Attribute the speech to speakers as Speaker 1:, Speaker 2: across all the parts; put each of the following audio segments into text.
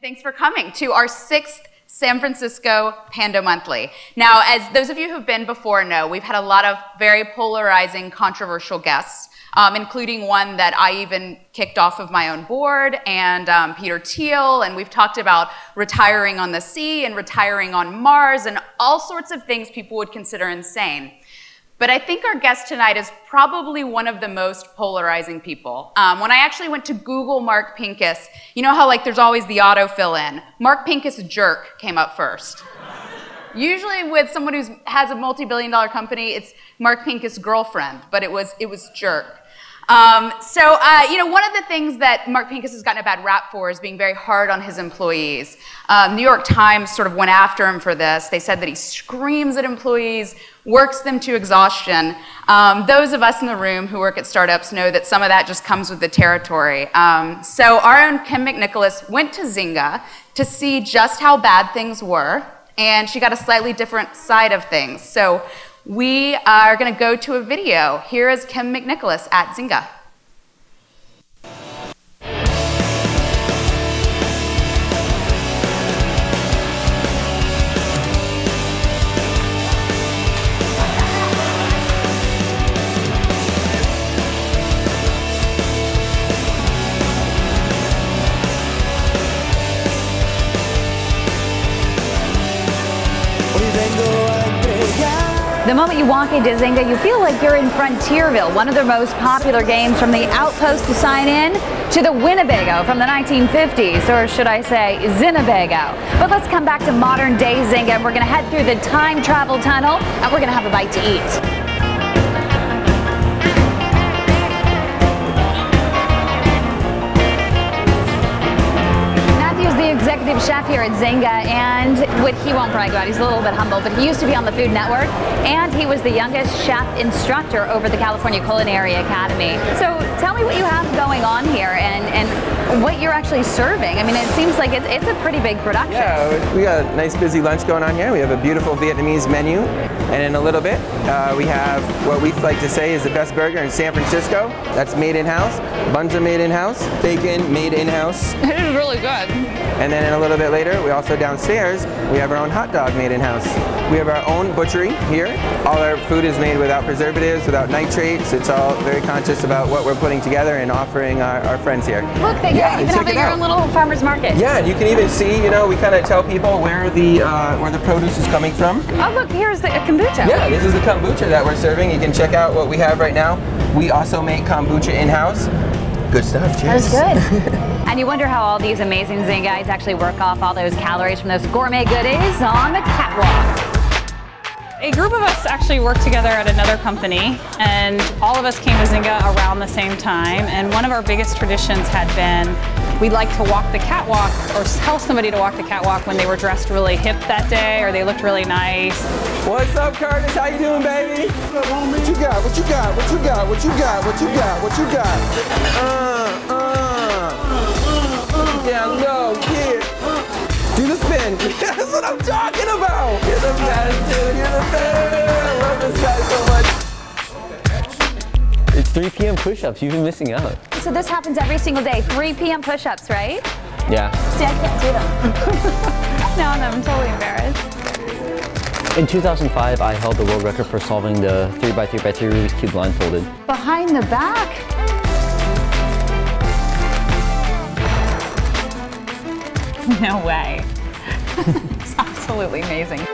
Speaker 1: Thanks for coming to our sixth San Francisco PandoMonthly. Now, as those of you who've been before know, we've had a lot of very polarizing, controversial guests, um, including one that I even kicked off of my own board, and um, Peter Thiel, and we've talked about retiring on the sea and retiring on Mars and all sorts of things people would consider insane. But I think our guest tonight is probably one of the most polarizing people. Um, when I actually went to Google Mark Pincus, you know how like there's always the auto fill in. Mark Pincus jerk came up first. Usually with someone who has a multi-billion dollar company, it's Mark Pincus' girlfriend, but it was, it was jerk. Um, so, uh, you know, one of the things that Mark Pincus has gotten a bad rap for is being very hard on his employees. Um, New York Times sort of went after him for this. They said that he screams at employees, works them to exhaustion. Um, those of us in the room who work at startups know that some of that just comes with the territory. Um, so our own Kym McNicholas went to Zynga to see just how bad things were, and she got a slightly different side of things. So we are going to go to a video. Here is Kym McNicholas at Zynga.
Speaker 2: The moment you walk into Zynga, you feel like you're in Frontierville, one of their most popular games from the Outpost to sign in to the Winnebago from the 1950s, or should I say, Zinnebago. But let's come back to modern day Zynga, and we're going to head through the time travel tunnel, and we're going to have a bite to eat. Executive chef here at Zynga, and what he won't brag about, he's a little bit humble, but he used to be on the Food Network, and he was the youngest chef instructor over the California Culinary Academy. So tell me what you have going on here and, and what you're actually serving. I mean, it seems like it's, it's a pretty big production.
Speaker 3: Yeah, we got a nice busy lunch going on here. We have a beautiful Vietnamese menu, and in a little bit, uh, we have what we like to say is the best burger in San Francisco. That's made in-house. Buns are made in-house. Bacon made in-house.
Speaker 2: it is really good.
Speaker 3: And then in a little bit later, we also downstairs, we have our own hot dog made in-house. We have our own butchery here. All our food is made without preservatives, without nitrates. It's all very conscious about what we're putting together and offering our, our friends here.
Speaker 2: Look, they yeah, even have your own little farmer's market.
Speaker 3: Yeah, and you can even see, you know, we kind of tell people where the uh, where the produce is coming from.
Speaker 2: Oh, look, here's the kombucha.
Speaker 3: Yeah, this is the kombucha that we're serving. You can check out what we have right now. We also make kombucha in-house. Good stuff, cheers.
Speaker 2: That's good. and you wonder how all these amazing Zing guys actually work off all those calories from those gourmet goodies on the catwalk.
Speaker 4: A group of us actually worked together at another company and all of us came to Zynga around the same time and one of our biggest traditions had been we'd like to walk the catwalk or tell somebody to walk the catwalk when they were dressed really hip that day or they looked really nice.
Speaker 3: What's up Curtis? How you doing baby? What you got? What you got? What you got? What you got? What you got? What you got? Uh, uh. Yeah, no, yeah. Do the spin. That's what I'm talking about.
Speaker 5: 3 p.m. push-ups. You've been missing out.
Speaker 2: So this happens every single day. 3 p.m. push-ups, right?
Speaker 5: Yeah.
Speaker 2: See, I can't do them. no, no, I'm totally embarrassed.
Speaker 5: In 2005, I held the world record for solving the 3x3x3 Rubik's Cube blindfolded.
Speaker 2: Behind the back? No way. it's absolutely amazing.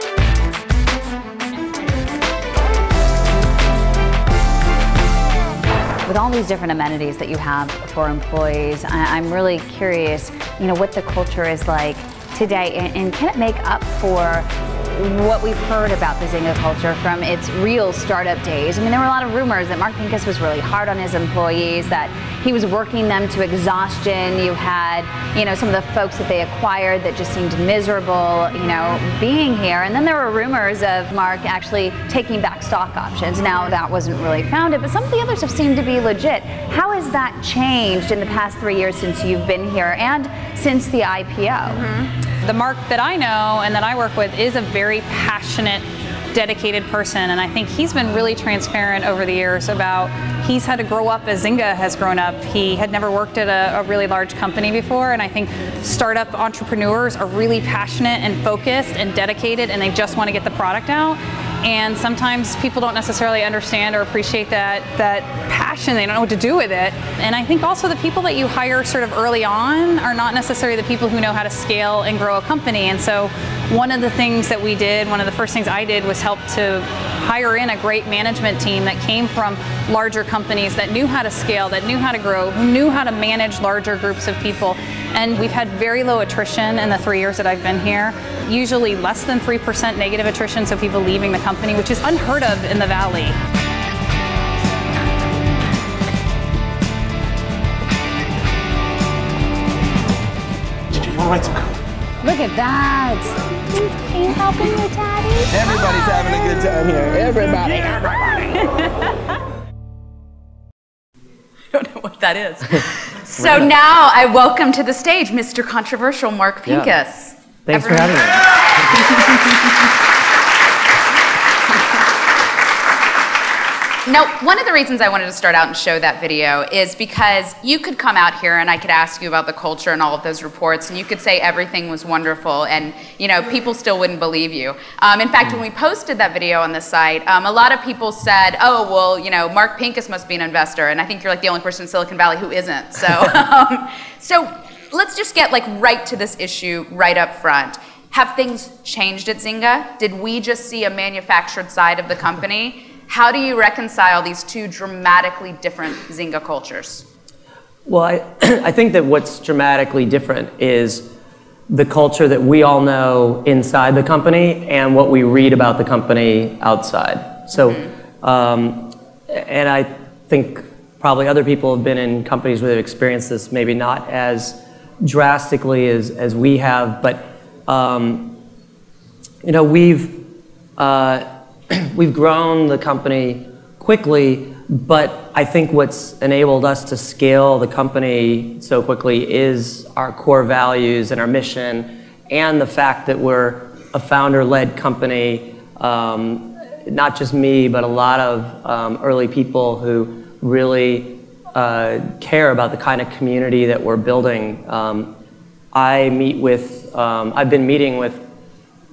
Speaker 2: With all these different amenities that you have for employees, I am really curious, you know, what the culture is like today and, and can it make up for what we've heard about the Zynga culture from its real startup days. I mean, there were a lot of rumors that Mark Pincus was really hard on his employees, that he was working them to exhaustion. You had, you know, some of the folks that they acquired that just seemed miserable, you know, being here. And then there were rumors of Mark actually taking back stock options. Now, that wasn't really founded, but some of the others have seemed to be legit. How has that changed in the past three years since you've been here and since the IPO? Mm -hmm
Speaker 4: the Mark that I know and that I work with is a very passionate dedicated person. And I think he's been really transparent over the years about he's had to grow up as Zynga has grown up. He had never worked at a, a really large company before. And I think startup entrepreneurs are really passionate and focused and dedicated and they just want to get the product out and sometimes people don't necessarily understand or appreciate that that passion. They don't know what to do with it. And i think also the people that you hire sort of early on are not necessarily the people who know how to scale and grow a company. And so one of the things that we did one of the first things i did was help to hire in a great management team that came from larger companies that knew how to scale that knew how to grow who knew how to manage larger groups of people and we've had very low attrition in the three years that I've been here, usually less than 3% negative attrition, so people leaving the company, which is unheard of in the Valley.
Speaker 2: Look at that. Are you helping your daddy?
Speaker 3: Everybody's having a good time here. Everybody, everybody.
Speaker 1: don't know what that is. so now I welcome to the stage Mr. Controversial Mark Pincus.
Speaker 6: Yeah. Thanks Everyone. for having me.
Speaker 1: Now, one of the reasons I wanted to start out and show that video is because you could come out here and I could ask you about the culture and all of those reports, and you could say everything was wonderful, and you know people still wouldn't believe you. Um, in fact, when we posted that video on the site, um, a lot of people said, "Oh, well, you know, Mark Pincus must be an investor," and I think you're like the only person in Silicon Valley who isn't. So, um, so let's just get like right to this issue right up front. Have things changed at Zynga? Did we just see a manufactured side of the company? How do you reconcile these two dramatically different Zynga cultures?
Speaker 6: Well, I, I think that what's dramatically different is the culture that we all know inside the company and what we read about the company outside. So, mm-hmm. um, and I think probably other people have been in companies where they've experienced this, maybe not as drastically as, as we have, but um, you know, we've uh, we've grown the company quickly, but I think what's enabled us to scale the company so quickly is our core values and our mission, and the fact that we're a founder-led company. Um, not just me, but a lot of um, early people who really uh, care about the kind of community that we're building. Um, I meet with, I've been meeting with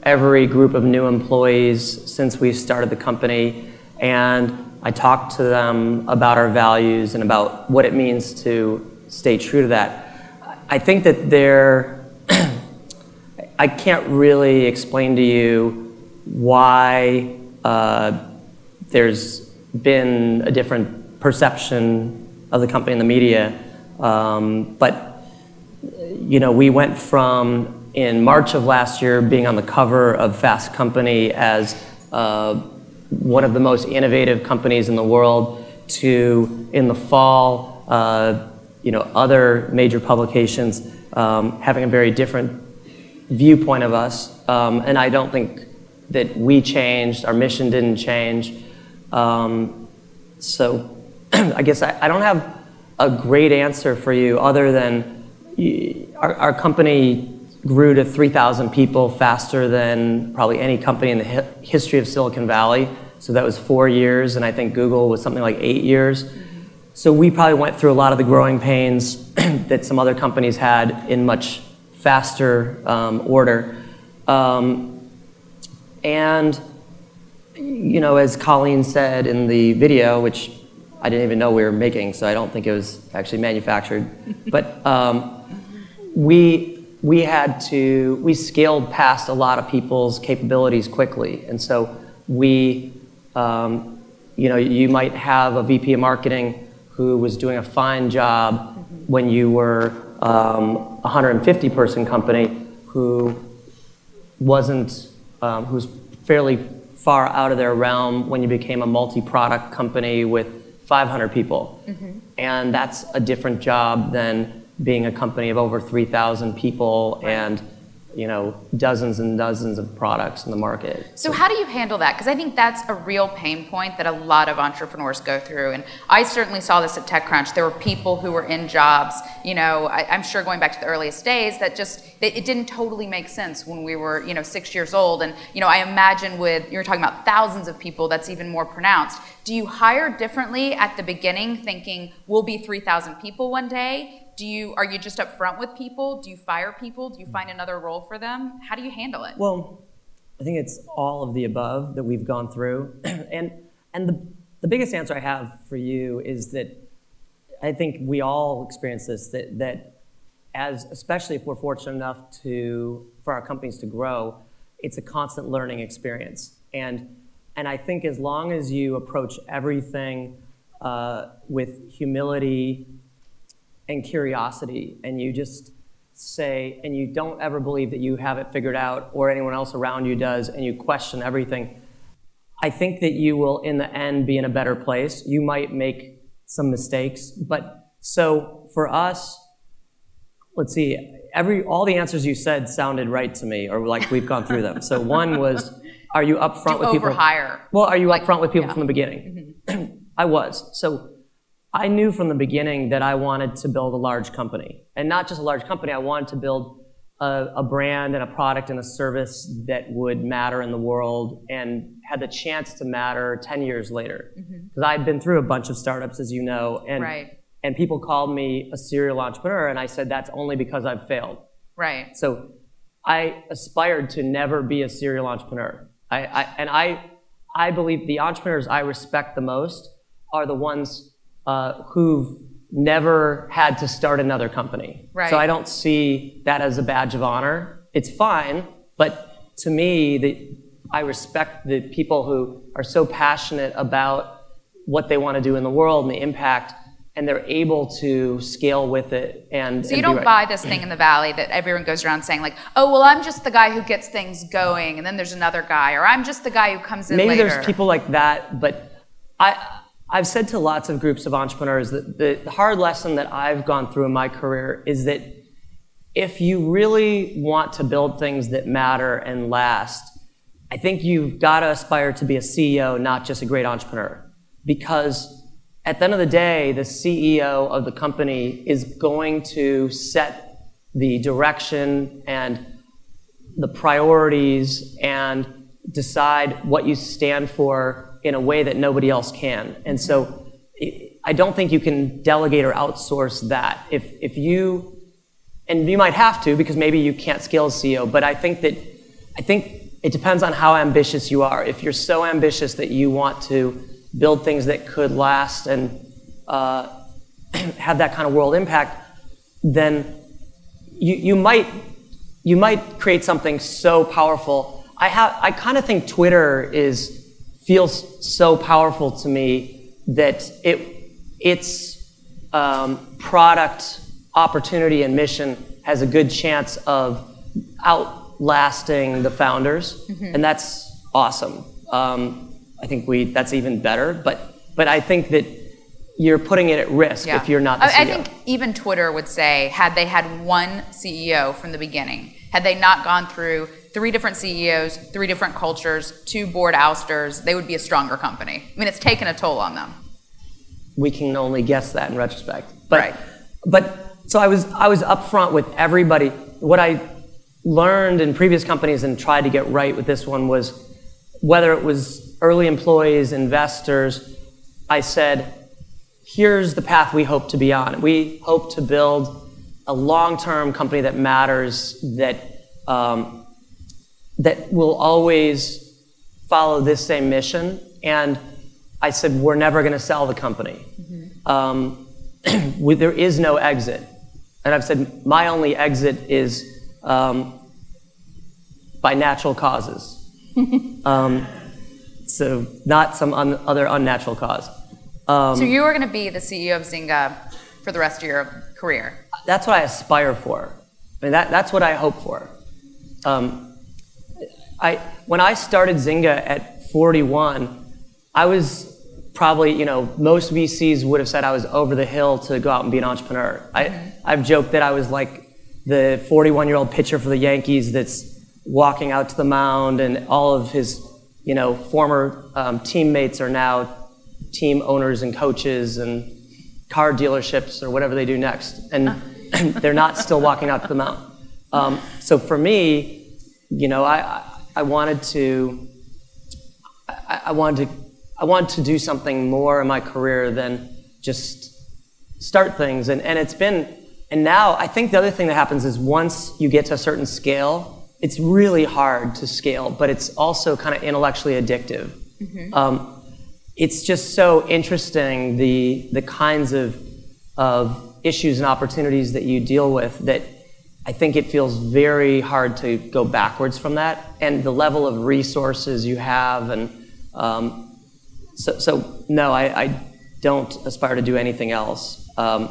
Speaker 6: every group of new employees since we started the company, and I talked to them about our values and about what it means to stay true to that. I think that there, I can't really explain to you why uh, there's been a different perception of the company in the media, um, but you know, we went from in March of last year being on the cover of Fast Company as uh, one of the most innovative companies in the world to in the fall, uh, you know, other major publications um, having a very different viewpoint of us. Um, and I don't think that we changed, our mission didn't change. Um, so I guess I, I, don't have a great answer for you other than our, our company grew to 3,000 people faster than probably any company in the hi history of Silicon Valley. So that was four years, and I think Google was something like eight years. So we probably went through a lot of the growing pains that some other companies had in much faster um, order. Um, and, you know, as Colleen said in the video, which I didn't even know we were making, so I don't think it was actually manufactured, but um, we we had to, we scaled past a lot of people's capabilities quickly. And so we, um, you know, you might have a VP of marketing who was doing a fine job when you were um, a 150 person company who wasn't, um, who's fairly far out of their realm when you became a multi-product company with 500 people. Mm-hmm. And that's a different job than being a company of over 3,000 people and you know, dozens and dozens of products in the market.
Speaker 1: So how do you handle that? Because I think that's a real pain point that a lot of entrepreneurs go through. And I certainly saw this at TechCrunch. There were people who were in jobs, you know, I, am sure going back to the earliest days that just, it, it didn't totally make sense when we were, you know, six years old. And, you know, I imagine with, you're talking about thousands of people, that's even more pronounced. Do you hire differently at the beginning thinking we'll be 3,000 people one day? Do you are you just upfront with people? Do you fire people? Do you find another role for them? How do you handle it?
Speaker 6: Well i think it's all of the above that we've gone through. And and the, the biggest answer i have for you is that i think we all experience this that that as especially if we're fortunate enough to for our companies to grow it's a constant learning experience. And and i think as long as you approach everything uh, with humility and curiosity, and you just say, and you don't ever believe that you have it figured out or anyone else around you does, and you question everything, I think that you will, in the end, be in a better place. You might make some mistakes, but so for us, let's see, every all the answers you said sounded right to me, or like we've gone through them. So one was, are you upfront
Speaker 1: with
Speaker 6: people?
Speaker 1: Overhire.
Speaker 6: Well, are you like, upfront with people yeah. from the beginning? Mm-hmm. I was. So I knew from the beginning that I wanted to build a large company. And not just a large company, I wanted to build a, a brand and a product and a service that would matter in the world and had the chance to matter 10 years later. Because mm-hmm. I'd been through a bunch of startups, as you know, and,
Speaker 1: right.
Speaker 6: and people called me a serial entrepreneur, and I said, that's only because I've failed.
Speaker 1: Right.
Speaker 6: So I aspired to never be a serial entrepreneur. I, I, and I, I believe the entrepreneurs I respect the most are the ones uh, who've never had to start another company.
Speaker 1: Right.
Speaker 6: So I don't see that as a badge of honor. It's fine, but to me, the, I respect the people who are so passionate about what they want to do in the world and the impact and they're able to scale with it and
Speaker 1: so you
Speaker 6: and
Speaker 1: don't
Speaker 6: right.
Speaker 1: buy this thing in the valley that everyone goes around saying like oh well i'm just the guy who gets things going and then there's another guy or i'm just the guy who comes in
Speaker 6: maybe
Speaker 1: later.
Speaker 6: there's people like that but i I've said to lots of groups of entrepreneurs that the hard lesson that I've gone through in my career is that if you really want to build things that matter and last, I think you've got to aspire to be a CEO, not just a great entrepreneur. Because at the end of the day, the CEO of the company is going to set the direction and the priorities and decide what you stand for in a way that nobody else can. And so I don't think you can delegate or outsource that. If, if you, and you might have to because maybe you can't scale as CEO, but I think that, I think it depends on how ambitious you are. If you're so ambitious that you want to build things that could last and uh, have that kind of world impact, then you, you might you might create something so powerful. I have I kind of think Twitter is feels so powerful to me that it, its um, product, opportunity, and mission has a good chance of outlasting the founders, mm-hmm. and that's awesome. Um, I think we that's even better, but but I think that you're putting it at risk yeah. if you're not.
Speaker 1: I, I think even Twitter would say, had they had one CEO from the beginning, had they not gone through three different CEOs, three different cultures, two board ousters, they would be a stronger company. I mean, it's taken a toll on them.
Speaker 6: We can only guess that in retrospect. But,
Speaker 1: right.
Speaker 6: But so I was I was upfront with everybody. What I learned in previous companies and tried to get right with this one was whether it was early employees, investors, I said, here's the path we hope to be on. We hope to build a long-term company that matters, that um, that will always follow this same mission. And I said, we're never going to sell the company. Mm-hmm. Um, there is no exit. And I've said, my only exit is um, by natural causes. um, so not some un- other unnatural cause.
Speaker 1: Um, so you are going to be the CEO of Zynga for the rest of your career?
Speaker 6: That's what I aspire for. I mean, that, that's what I hope for. Um, I, when I started Zynga at 41, I was probably, you know, most VCs would have said I was over the hill to go out and be an entrepreneur. I, I've joked that I was like the 41 year old pitcher for the Yankees that's walking out to the mound, and all of his you know, former um, teammates are now team owners and coaches and car dealerships or whatever they do next. And, they're not still walking out to the mound. Um, so for me, you know, I, I, wanted to, I, I, wanted to, I wanted to do something more in my career than just start things. And, and it's been, and now I think the other thing that happens is once you get to a certain scale, it's really hard to scale, but it's also kind of intellectually addictive. Mm-hmm. Um, it's just so interesting the the kinds of of issues and opportunities that you deal with that I think it feels very hard to go backwards from that, and the level of resources you have, and um, so, so no, I, I, don't aspire to do anything else. Um,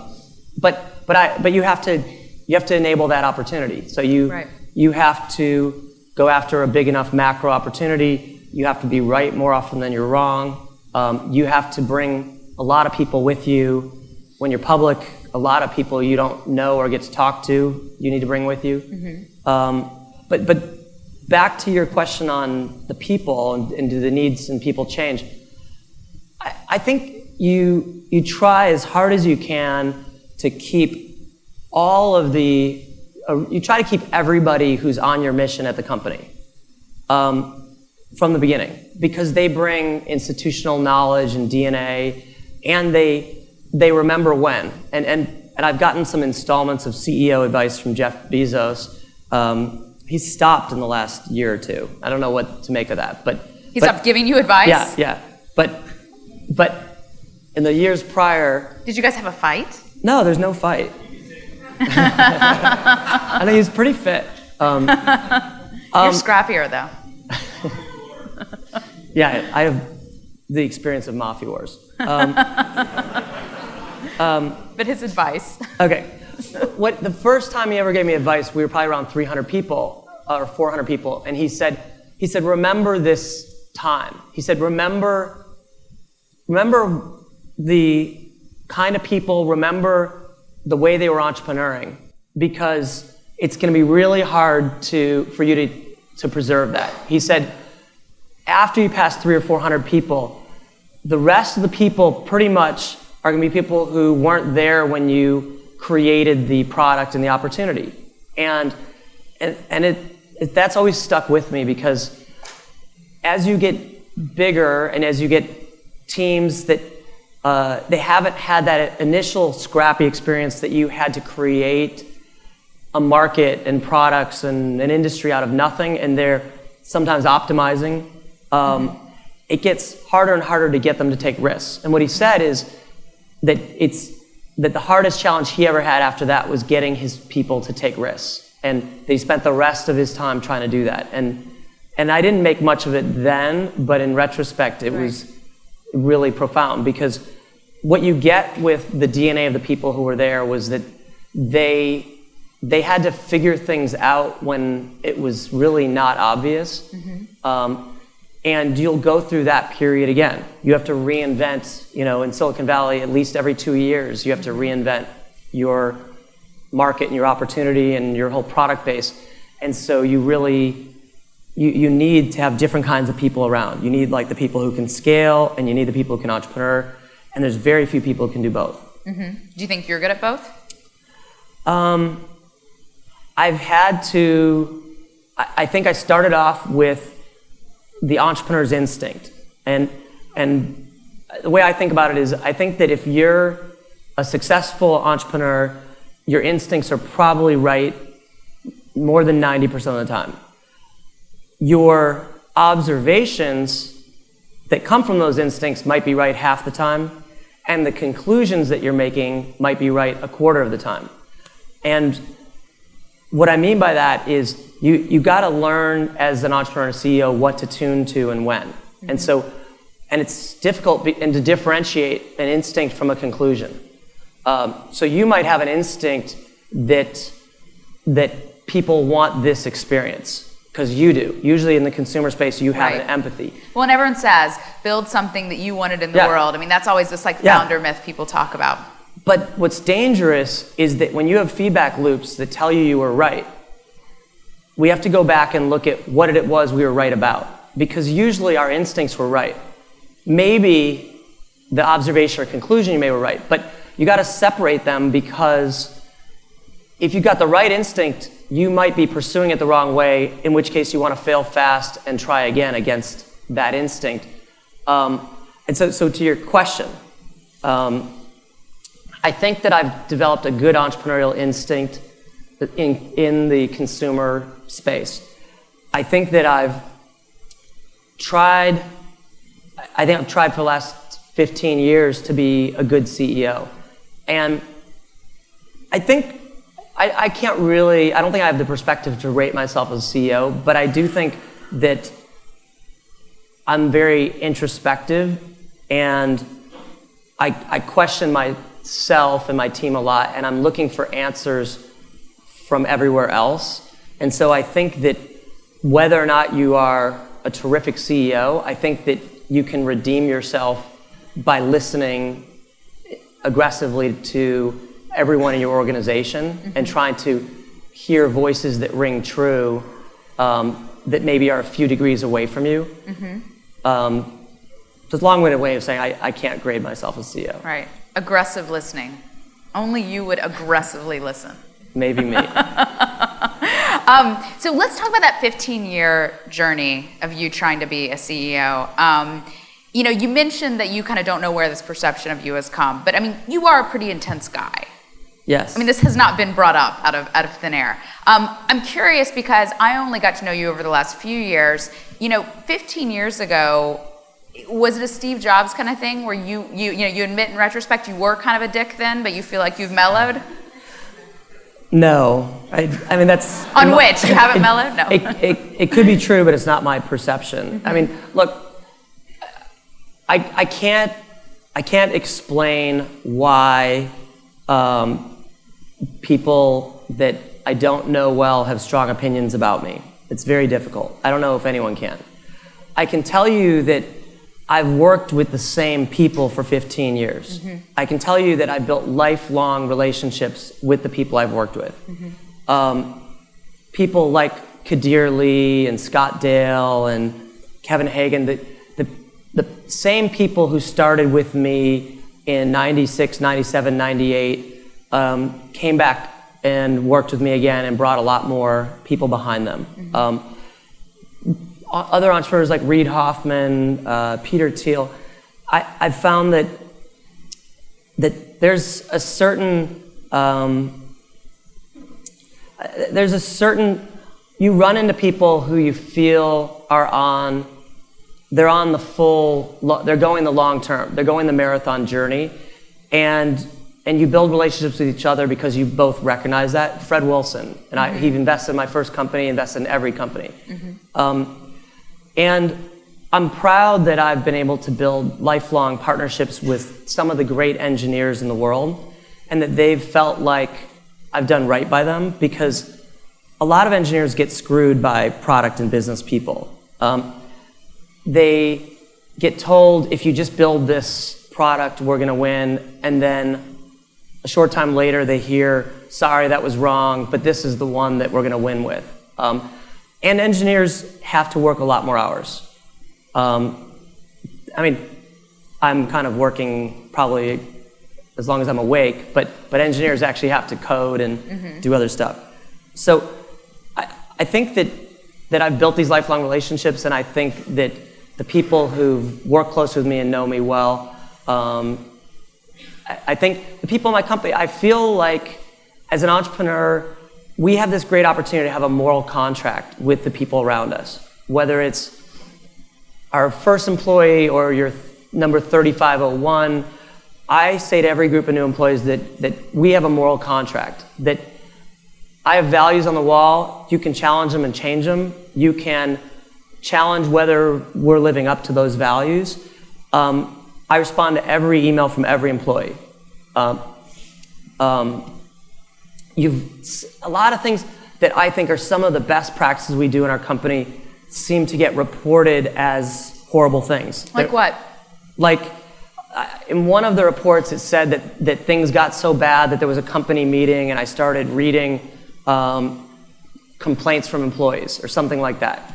Speaker 6: but but I but you have to you have to enable that opportunity. So you right. you have to go after a big enough macro opportunity. You have to be right more often than you're wrong. Um, you have to bring a lot of people with you. When you're public, a lot of people you don't know or get to talk to, you need to bring with you. Mm-hmm. Um, but, but back to your question on the people and, and do the needs and people change, I, I think you, you try as hard as you can to keep all of the, uh, you try to keep everybody who's on your mission at the company. Um, from the beginning because they bring institutional knowledge and DNA and they, they remember when. And, and, and I've gotten some installments of CEO advice from Jeff Bezos. Um, he's stopped in the last year or two. I don't know what to make of that. But
Speaker 1: he but, stopped giving you advice?
Speaker 6: Yeah, yeah. But, but in the years prior.
Speaker 1: Did you guys have a fight?
Speaker 6: No, there's no fight. I think he's pretty fit. Um,
Speaker 1: You're um, scrappier though.
Speaker 6: Yeah, I have the experience of mafia wars. Um,
Speaker 1: um, but his advice.
Speaker 6: okay. What the first time he ever gave me advice, we were probably around 300 people or 400 people, and he said, he said, remember this time. He said, remember, remember the kind of people, remember the way they were entrepreneuring, because it's going to be really hard to for you to to preserve that. He said, after you pass three or 400 people, the rest of the people pretty much are going to be people who weren't there when you created the product and the opportunity. And, and, and it, it, that's always stuck with me because as you get bigger and as you get teams that uh, they haven't had that initial scrappy experience that you had to create a market and products and an industry out of nothing, and they're sometimes optimizing um, it gets harder and harder to get them to take risks. And what he said is that it's that the hardest challenge he ever had after that was getting his people to take risks, and that he spent the rest of his time trying to do that. And and I didn't make much of it then, but in retrospect, it right. was really profound because what you get with the DNA of the people who were there was that they they had to figure things out when it was really not obvious. Mm-hmm. Um, and you'll go through that period again. You have to reinvent, you know, in Silicon Valley, at least every two years, you have to reinvent your market and your opportunity and your whole product base. And so you really, you, you need to have different kinds of people around. You need like the people who can scale and you need the people who can entrepreneur. And there's very few people who can do both.
Speaker 1: Mm-hmm. Do you think you're good at both?
Speaker 6: Um, I've had to, I, I think I started off with the entrepreneur's instinct. And, and the way I think about it is I think that if you're a successful entrepreneur, your instincts are probably right more than 90% of the time. Your observations that come from those instincts might be right half the time, and the conclusions that you're making might be right a quarter of the time. And what I mean by that is you, you got to learn as an entrepreneur and CEO what to tune to and when. Mm-hmm. And so, and it's difficult be, and to differentiate an instinct from a conclusion. Um, so you might have an instinct that, that people want this experience because you do. Usually in the consumer space, you have right. an empathy.
Speaker 1: Well, and everyone says, build something that you wanted in the yeah. world. I mean, that's always this like founder yeah. myth people talk about.
Speaker 6: But what's dangerous is that when you have feedback loops that tell you you were right, we have to go back and look at what it was we were right about. Because usually our instincts were right. Maybe the observation or conclusion you made were right, but you got to separate them because if you got the right instinct, you might be pursuing it the wrong way, in which case you want to fail fast and try again against that instinct. Um, and so, so to your question, um, I think that I've developed a good entrepreneurial instinct in, in the consumer space. I think that I've tried, I think I've tried for the last 15 years to be a good CEO. And I think I, I can't really, I don't think I have the perspective to rate myself as a CEO, but I do think that I'm very introspective and I, I question myself and my team a lot, and I'm looking for answers from everywhere else. And so I think that whether or not you are a terrific CEO, I think that you can redeem yourself by listening aggressively to everyone in your organization mm-hmm. and trying to hear voices that ring true um, that maybe are a few degrees away from you. Mm-hmm. Um, it's a long-winded way of saying I, I can't grade myself as CEO.
Speaker 1: Right. Aggressive listening. Only you would aggressively listen.
Speaker 6: Maybe me.
Speaker 1: um, so let's talk about that 15-year journey of you trying to be a CEO. Um, you know, you mentioned that you kind of don't know where this perception of you has come, but I mean, you are a pretty intense guy.
Speaker 6: Yes.
Speaker 1: I mean, this has not been brought up out of out of thin air. Um, I'm curious because I only got to know you over the last few years. You know, 15 years ago, was it a Steve Jobs kind of thing where you you you know you admit in retrospect you were kind of a dick then, but you feel like you've mellowed?
Speaker 6: No, I, I mean that's
Speaker 1: on which you haven't it, mellowed. No,
Speaker 6: it, it, it, could be true, but it's not my perception. Mm-hmm. I mean, look, I I can't I can't explain why um, people that I don't know well have strong opinions about me. It's very difficult. I don't know if anyone can. I can tell you that I've worked with the same people for 15 years. Mm-hmm. I can tell you that I built lifelong relationships with the people I've worked with. Mm-hmm. Um, people like Cadir Lee and Scott Dale and Kevin Hagen, the, the, the same people who started with me in 96, 97, 98 um, came back and worked with me again and brought a lot more people behind them. Mm-hmm. Um, other entrepreneurs like Reid Hoffman, uh, Peter Thiel, I, I've found that that there's a certain um, there's a certain you run into people who you feel are on they're on the full they're going the long term they're going the marathon journey and and you build relationships with each other because you both recognize that. Fred Wilson, and I, he invested in my first company, invested in every company. Mm-hmm. Um, and I'm proud that I've been able to build lifelong partnerships with some of the great engineers in the world, and that they've felt like I've done right by them because a lot of engineers get screwed by product and business people. Um, they get told if you just build this product, we're going to win, and then a short time later, they hear, sorry, that was wrong, but this is the one that we're going to win with. Um, and engineers have to work a lot more hours. Um, I mean, I'm kind of working probably as long as I'm awake, but, but engineers actually have to code and mm-hmm. do other stuff. So I, I think that, that I've built these lifelong relationships, and I think that the people who've worked close with me and know me well um, I think the people in my company, I feel like as an entrepreneur, we have this great opportunity to have a moral contract with the people around us, whether it's our first employee or your number 3501. I say to every group of new employees that, that we have a moral contract, that I have values on the wall. You can challenge them and change them. You can challenge whether we're living up to those values. Um, I respond to every email from every employee. Um, um, you've a lot of things that I think are some of the best practices we do in our company seem to get reported as horrible things.
Speaker 1: Like They're, what?
Speaker 6: Like, in one of the reports, it said that, that things got so bad that there was a company meeting and I started reading um, complaints from employees or something like that.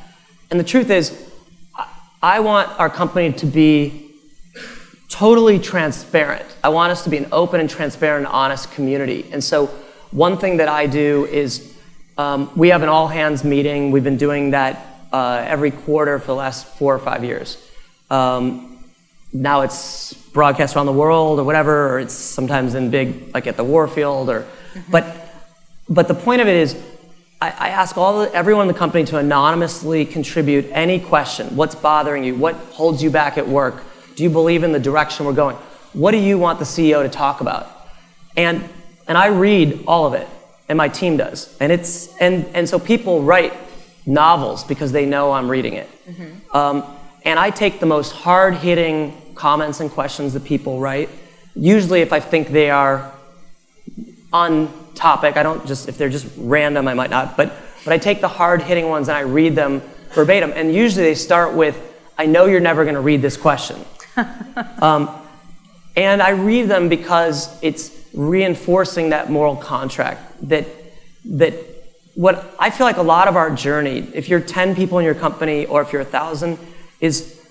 Speaker 6: And the truth is, I want our company to be totally transparent. I want us to be an open and transparent and honest community. And so, one thing that I do is um, we have an all hands meeting. We've been doing that uh, every quarter for the last four or five years. Um, now it's broadcast around the world or whatever, or it's sometimes in big, like at the Warfield, or, mm-hmm. but, but the point of it is, I, I ask all the, everyone in the company to anonymously contribute any question. What's bothering you? What holds you back at work? Do you believe in the direction we're going? What do you want the CEO to talk about? And, and I read all of it, and my team does. And, it's, and, and so people write novels because they know I'm reading it. Mm-hmm. Um, and I take the most hard hitting comments and questions that people write. Usually, if I think they are on topic, I don't just, if they're just random, I might not. But, but I take the hard hitting ones and I read them verbatim. And usually they start with, I know you're never going to read this question. um, and I read them because it's reinforcing that moral contract that, that what I feel like a lot of our journey, if you're 10 people in your company or if you're 1,000, is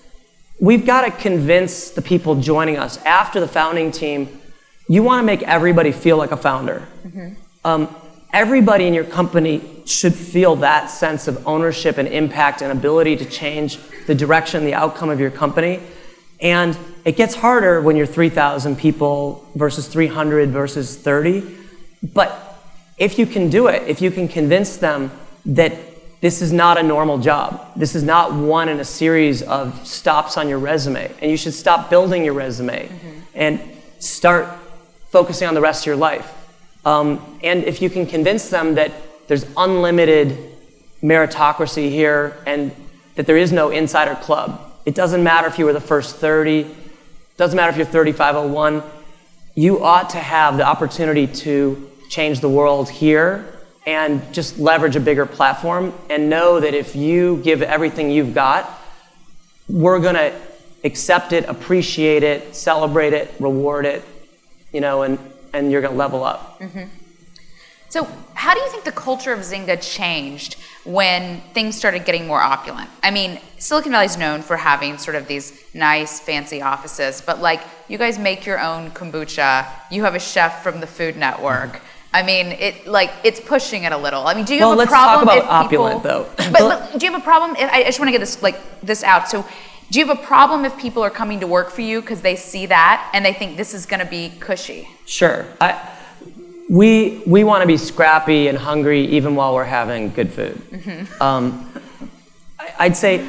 Speaker 6: we've got to convince the people joining us after the founding team, you want to make everybody feel like a founder. Mm-hmm. Um, everybody in your company should feel that sense of ownership and impact and ability to change the direction, the outcome of your company. And it gets harder when you're 3,000 people versus 300 versus 30. But if you can do it, if you can convince them that this is not a normal job, this is not one in a series of stops on your resume, and you should stop building your resume mm-hmm. and start focusing on the rest of your life. Um, and if you can convince them that there's unlimited meritocracy here and that there is no insider club, it doesn't matter if you were the first 30, it doesn't matter if you're 3501. You ought to have the opportunity to change the world here and just leverage a bigger platform and know that if you give everything you've got, we're going to accept it, appreciate it, celebrate it, reward it, you know, and, and you're going to level up. Mm-hmm.
Speaker 1: So, how do you think the culture of Zynga changed when things started getting more opulent? I mean, Silicon Valley is known for having sort of these nice, fancy offices, but like you guys make your own kombucha, you have a chef from the Food Network. I mean, it like it's pushing it a little. I mean, do you
Speaker 6: well,
Speaker 1: have
Speaker 6: a
Speaker 1: problem
Speaker 6: let's
Speaker 1: talk
Speaker 6: about
Speaker 1: if people,
Speaker 6: opulent though?
Speaker 1: but, but do you have a problem? If, I just want to get this like this out. So, do you have a problem if people are coming to work for you because they see that and they think this is going to be cushy?
Speaker 6: Sure. I, we we want to be scrappy and hungry even while we're having good food. Mm-hmm. Um, I, I'd say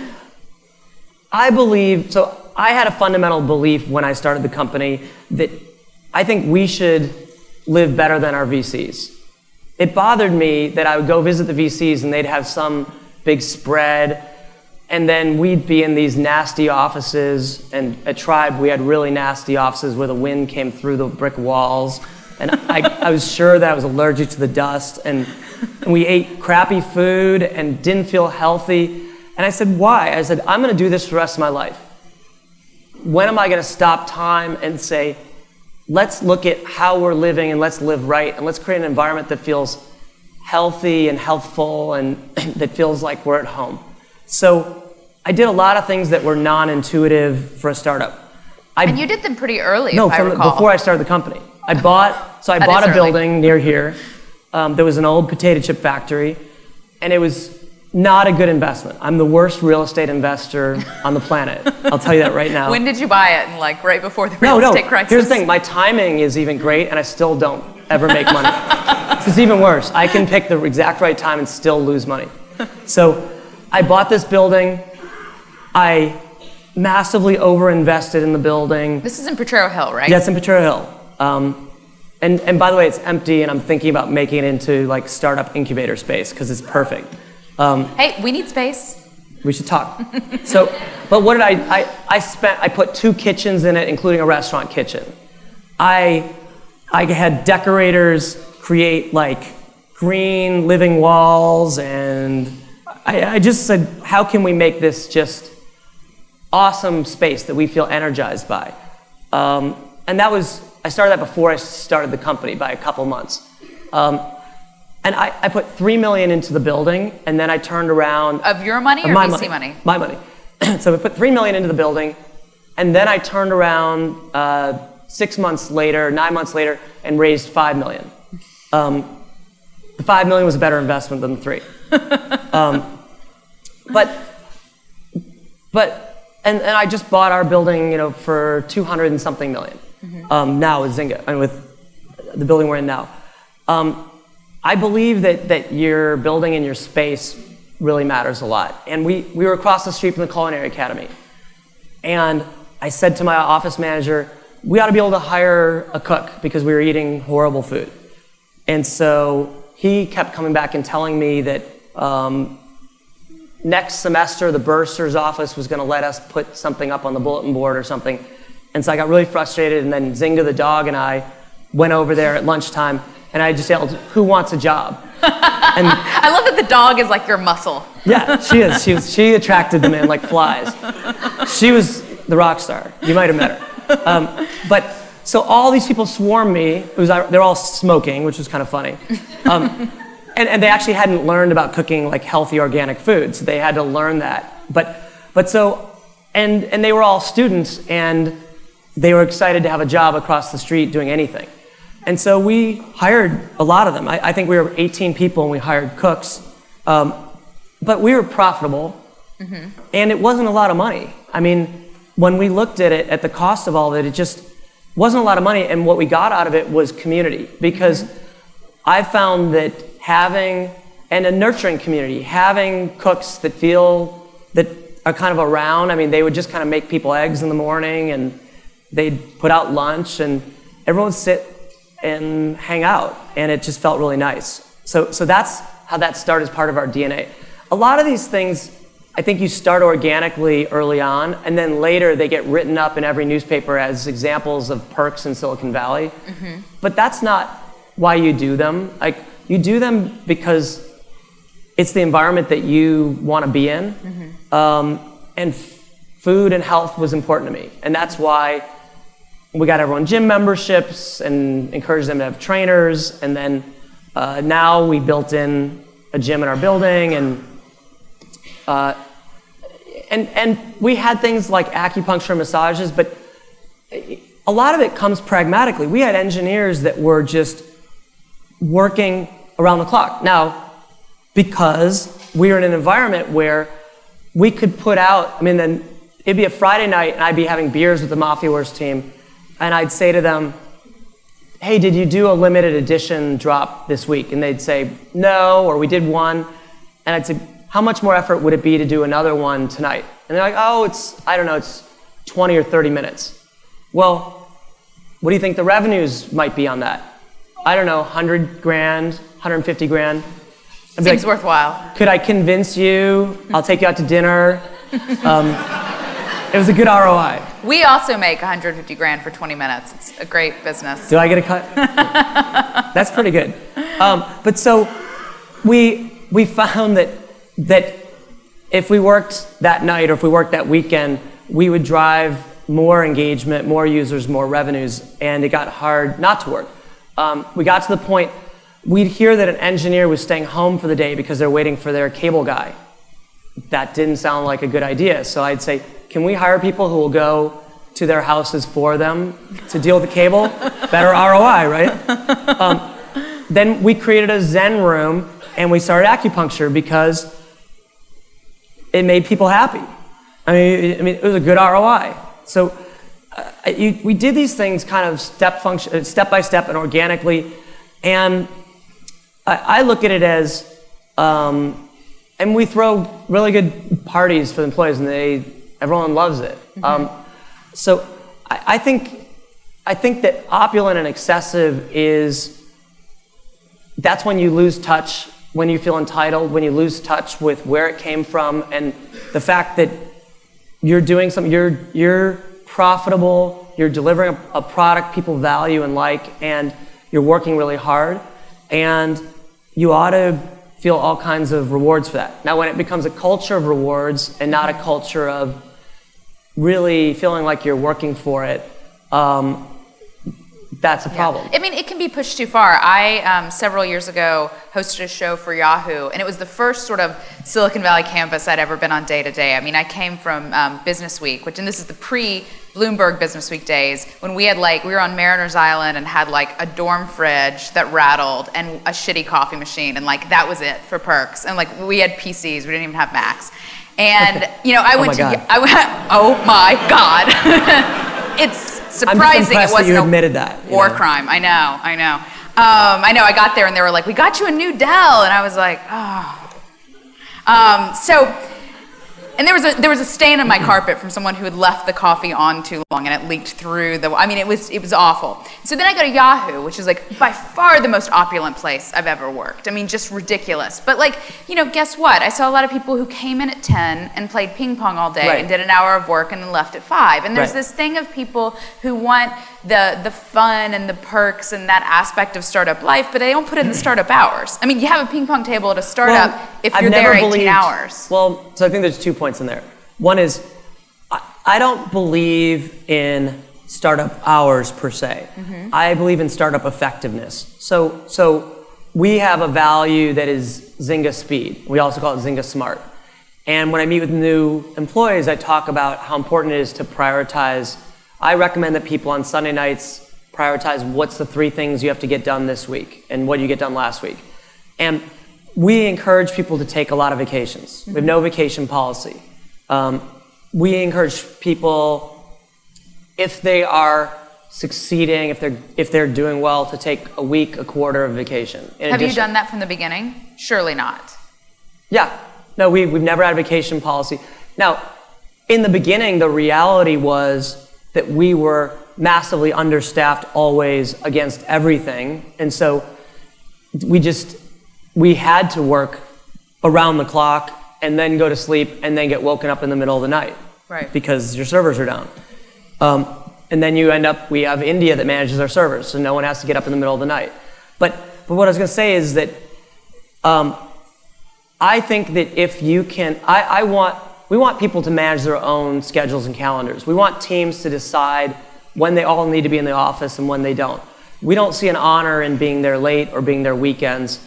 Speaker 6: I believe so. I had a fundamental belief when I started the company that I think we should live better than our VCs. It bothered me that I would go visit the VCs and they'd have some big spread, and then we'd be in these nasty offices. And at Tribe, we had really nasty offices where the wind came through the brick walls and I, I was sure that I was allergic to the dust, and, and we ate crappy food and didn't feel healthy. And I said, Why? I said, I'm going to do this for the rest of my life. When am I going to stop time and say, let's look at how we're living and let's live right and let's create an environment that feels healthy and healthful and that feels like we're at home. So I did a lot of things that were non-intuitive for a startup. I,
Speaker 1: and you did them pretty early.
Speaker 6: No,
Speaker 1: from,
Speaker 6: before I started the company. I bought, so I bought a early. building near here. Um, there was an old potato chip factory, and it was not a good investment. I'm the worst real estate investor on the planet. I'll tell you that right now.
Speaker 1: when did you buy it? And like right before the real
Speaker 6: no,
Speaker 1: estate
Speaker 6: no.
Speaker 1: crisis?
Speaker 6: Here's the thing. My timing is even great, and I still don't ever make money. this is even worse. I can pick the exact right time and still lose money. So I bought this building. I massively overinvested in the building.
Speaker 1: This is in Potrero Hill, right?
Speaker 6: Yeah, it's in Potrero Hill. Um, and, and by the way, it's empty, and I'm thinking about making it into like startup incubator space because it's perfect.
Speaker 1: Um, hey, we need space.
Speaker 6: We should talk. so, but what did I, I? I spent. I put two kitchens in it, including a restaurant kitchen. I, I had decorators create like green living walls, and I, I just said, how can we make this just awesome space that we feel energized by? Um, and that was, I started that before I started the company by a couple months. Um, and I, I put three million into the building, and then I turned around.
Speaker 1: Of your money or
Speaker 6: my
Speaker 1: VC money?
Speaker 6: My money. so we put three million into the building, and then I turned around uh, six months later, nine months later, and raised five million. Um, the five million was a better investment than the three. um, but, but, and, and I just bought our building, you know, for 200 and something 1000000 um, now with Zynga and with the building we're in now. Um, I believe that, that your building and your space really matters a lot. And we, we were across the street from the Culinary Academy. And I said to my office manager, we ought to be able to hire a cook because we were eating horrible food. And so he kept coming back and telling me that um, next semester the bursar's office was going to let us put something up on the bulletin board or something. And so I got really frustrated, and then Zynga the dog and I went over there at lunchtime, and I just yelled, "Who wants a job?"
Speaker 1: and I love that the dog is like your muscle.
Speaker 6: Yeah, she is. She was, she attracted the men like flies. She was the rock star. You might have met her. Um, but so all these people swarmed me. It was they're all smoking, which was kind of funny. Um, and, and they actually hadn't learned about cooking like healthy organic foods. So they had to learn that. But but so and and they were all students and they were excited to have a job across the street doing anything. And so we hired a lot of them. I, I think we were 18 people and we hired cooks. Um, but we were profitable mm-hmm. and it wasn't a lot of money. I mean, when we looked at it, at the cost of all of it, it just wasn't a lot of money. And what we got out of it was community because mm-hmm. I found that having and a nurturing community, having cooks that feel that are kind of around. I mean, they would just kind of make people eggs in the morning and they'd put out lunch and everyone would sit and hang out and it just felt really nice. So, so that's how that started as part of our dna a lot of these things i think you start organically early on and then later they get written up in every newspaper as examples of perks in silicon valley. Mm-hmm. but that's not why you do them. Like you do them because it's the environment that you want to be in. Mm-hmm. um, and f- food and health was important to me. And that's why we got everyone gym memberships and encouraged them to have trainers. And then uh, now we built in a gym in our building, and uh, and and we had things like acupuncture and massages, but a lot of it comes pragmatically. We had engineers that were just working around the clock. Now, because we were in an environment where we could put out, I mean, then it'd be a Friday night and I'd be having beers with the Mafia Wars team, and I'd say to them, hey, did you do a limited edition drop this week? And they'd say, no, or we did one. And I'd say, how much more effort would it be to do another one tonight? And they're like, oh, it's, I don't know, it's 20 or 30 minutes. Well, what do you think the revenues might be on that? I don't know, 100 grand, 150 grand.
Speaker 1: I Seems like, worthwhile.
Speaker 6: Could I convince you? I'll take you out to dinner. Um, it was a good ROI.
Speaker 1: We also make 150 grand for 20 minutes. It's a great business.
Speaker 6: Do I get a cut? That's pretty good. Um, but so we we found that that if we worked that night or if we worked that weekend, we would drive more engagement, more users, more revenues, and it got hard not to work. Um, we got to the point we'd hear that an engineer was staying home for the day because they're waiting for their cable guy. That didn't sound like a good idea. So I'd say, can we hire people who will go to their houses for them to deal with the cable? Better ROI, right? Um, then we created a Zen room and we started acupuncture because it made people happy. I mean, I mean it was a good ROI. So uh, you, we did these things kind of step function, uh, step by step and organically, and I, I look at it as, um, and we throw really good parties for the employees, and they Everyone loves it. Mm-hmm. Um, so I, I, think I think that opulent and excessive is that's when you lose touch, when you feel entitled, when you lose touch with where it came from, and the fact that you're doing something, you're you're profitable, you're delivering a, a product people value and like, and you're working really hard, and you ought to feel all kinds of rewards for that. Now, when it becomes a culture of rewards and not a culture of really feeling like you're working for it, um, that's a problem.
Speaker 1: I mean, it can be pushed too far. I, um, several years ago, hosted a show for Yahoo, and it was the first sort of Silicon Valley campus I'd ever been on day to day. I mean, I came from um, Business Week, which, and this is the pre Bloomberg Business Week days, when we had like, we were on Mariners Island and had like a dorm fridge that rattled and a shitty coffee machine, and like that was it for perks. And like, we had PCs, we didn't even have Macs. And, you know, I
Speaker 6: Oh
Speaker 1: went
Speaker 6: my
Speaker 1: to,
Speaker 6: God.
Speaker 1: I went, oh my God. it's surprising it wasn't
Speaker 6: you
Speaker 1: a
Speaker 6: admitted that, you
Speaker 1: war
Speaker 6: know.
Speaker 1: crime. I know, I know. Um, I know. I got there and they were like, "We got you a new Dell," and I was like, "Oh." Um, so, and there was a there was a stain on my carpet from someone who had left the coffee on too long, and it leaked through the. I mean, it was it was awful. So then I go to Yahoo, which is like by far the most opulent place I've ever worked. I mean, just ridiculous. But like, you know, guess what? I saw a lot of people who came in at ten and played ping pong all day
Speaker 6: Right.
Speaker 1: and did an hour of work and then left at five. And there's
Speaker 6: Right.
Speaker 1: this thing of people who want the the fun and the perks and that aspect of startup life, but they don't put in the startup hours. I mean, you have a ping pong table at a startup
Speaker 6: Well,
Speaker 1: if
Speaker 6: I've
Speaker 1: you're there 18
Speaker 6: believed-
Speaker 1: hours.
Speaker 6: Well, so I think there's two points in there. One is I, I don't believe in startup hours per se.
Speaker 1: Mm-hmm.
Speaker 6: I believe in startup effectiveness. So so we have a value that is Zynga Speed. We also call it Zynga Smart. And when I meet with new employees, I talk about how important it is to prioritize. I recommend that people on Sunday nights prioritize what's the three things you have to get done this week and what you get done last week. And we encourage people to take a lot of vacations. We have no vacation policy. Um, we encourage people, if they are succeeding, if they're if they're doing well, to take a week, a quarter of vacation. in
Speaker 1: Have you done that from the beginning? Surely not.
Speaker 6: Yeah. No, we, we've never had a vacation policy. Now, in the beginning, the reality was that we were massively understaffed always against everything. And so we just, we had to work around the clock and then go to sleep and then get woken up in the middle of the night.
Speaker 1: Right.
Speaker 6: Because your servers are down. Um, and then you end up, we have India that manages our servers, so no one has to get up in the middle of the night. But, but what I was going to say is that um, I think that if you can, I, I want, we want people to manage their own schedules and calendars. We want teams to decide when they all need to be in the office and when they don't. We don't see an honor in being there late or being there weekends,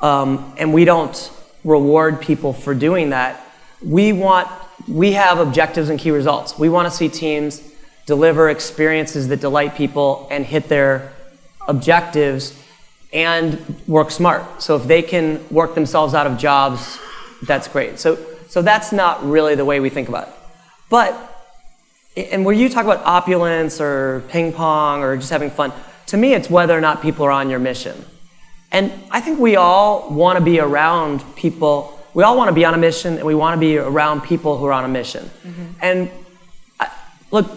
Speaker 6: um, and we don't reward people for doing that. We want, we have objectives and key results. We want to see teams deliver experiences that delight people and hit their objectives and work smart. So if they can work themselves out of jobs, that's great. So, so that's not really the way we think about it. But, and where you talk about opulence or ping pong or just having fun, to me it's whether or not people are on your mission. And I think we all want to be around people, we all want to be on a mission and we want to be around people who are on a mission. And I, look,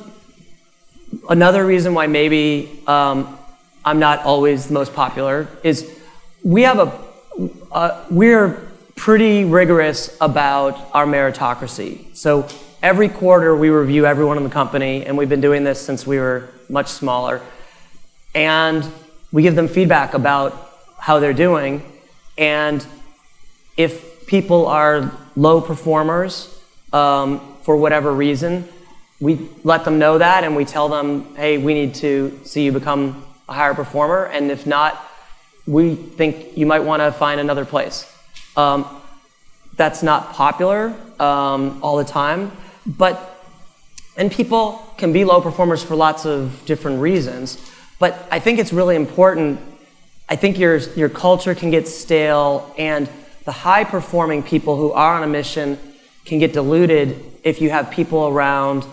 Speaker 6: another reason why maybe um, I'm not always the most popular is we have a, uh, we're pretty rigorous about our meritocracy. So every quarter we review everyone in the company, and we've been doing this since we were much smaller. And we give them feedback about how they're doing. And if people are low performers um, for whatever reason, we let them know that and we tell them, hey, we need to see you become a higher performer. And if not, we think you might want to find another place. Um, that's not popular um, all the time, but and people can be low performers for lots of different reasons. But I think it's really important. I think your your culture can get stale, and the high performing people who are on a mission can get diluted if you have people around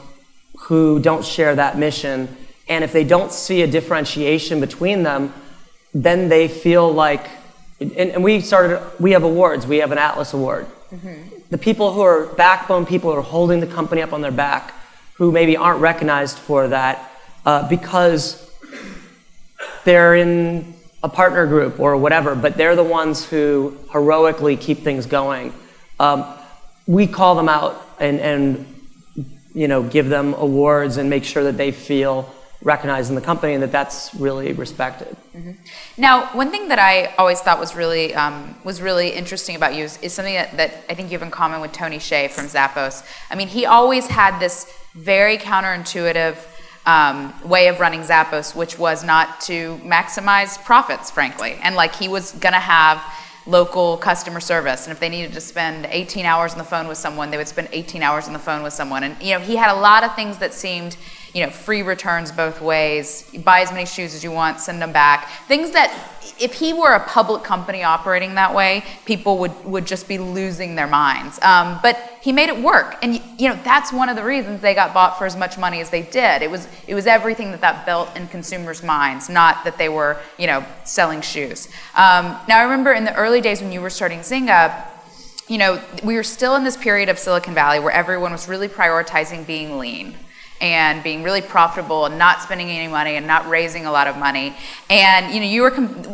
Speaker 6: who don't share that mission. And if they don't see a differentiation between them, then they feel like, and, and we started, we have awards, we have an Atlas Award. The people who are backbone people who are holding the company up on their back, who maybe aren't recognized for that uh, because they're in a partner group or whatever, but they're the ones who heroically keep things going. Um, we call them out and, and you know, give them awards and make sure that they feel recognized in the company and that that's really respected.
Speaker 1: Now, one thing that I always thought was really um, was really interesting about you is, is something that, that I think you have in common with Tony Hsieh from Zappos. I mean, he always had this very counterintuitive um, way of running Zappos, which was not to maximize profits, frankly. And like he was going to have local customer service. And if they needed to spend 18 hours on the phone with someone, they would spend 18 hours on the phone with someone. And, you know, he had a lot of things that seemed, you know, free returns both ways. Buy as many shoes as you want, send them back. Things that, if he were a public company operating that way, people would, would just be losing their minds. Um, but he made it work. And, you know, that's one of the reasons they got bought for as much money as they did. It was, it was everything that that built in consumers' minds, not that they were, you know, selling shoes. Um, now, I remember in the early days when you were starting Zynga, you know, we were still in this period of Silicon Valley where everyone was really prioritizing being lean and being really profitable and not spending any money and not raising a lot of money. And you know, you were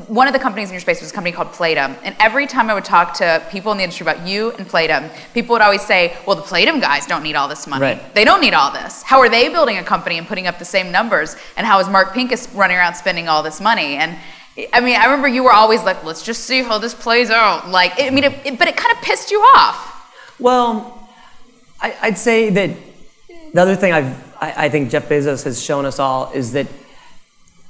Speaker 1: one of the companies in your space was a company called Playdom. And every time I would talk to people in the industry about you and Playdom, people would always say, "Well, the Playdom guys don't need all this money.
Speaker 6: Right.
Speaker 1: They don't need all this. How are they building a company and putting up the same numbers? And how is Mark Pincus running around spending all this money?" And I mean, I remember you were always like, "Let's just see how this plays out." Like, I mean, it, it, but it kind of pissed you off.
Speaker 6: Well, I, I'd say that the other thing I've, I, I think Jeff Bezos has shown us all is that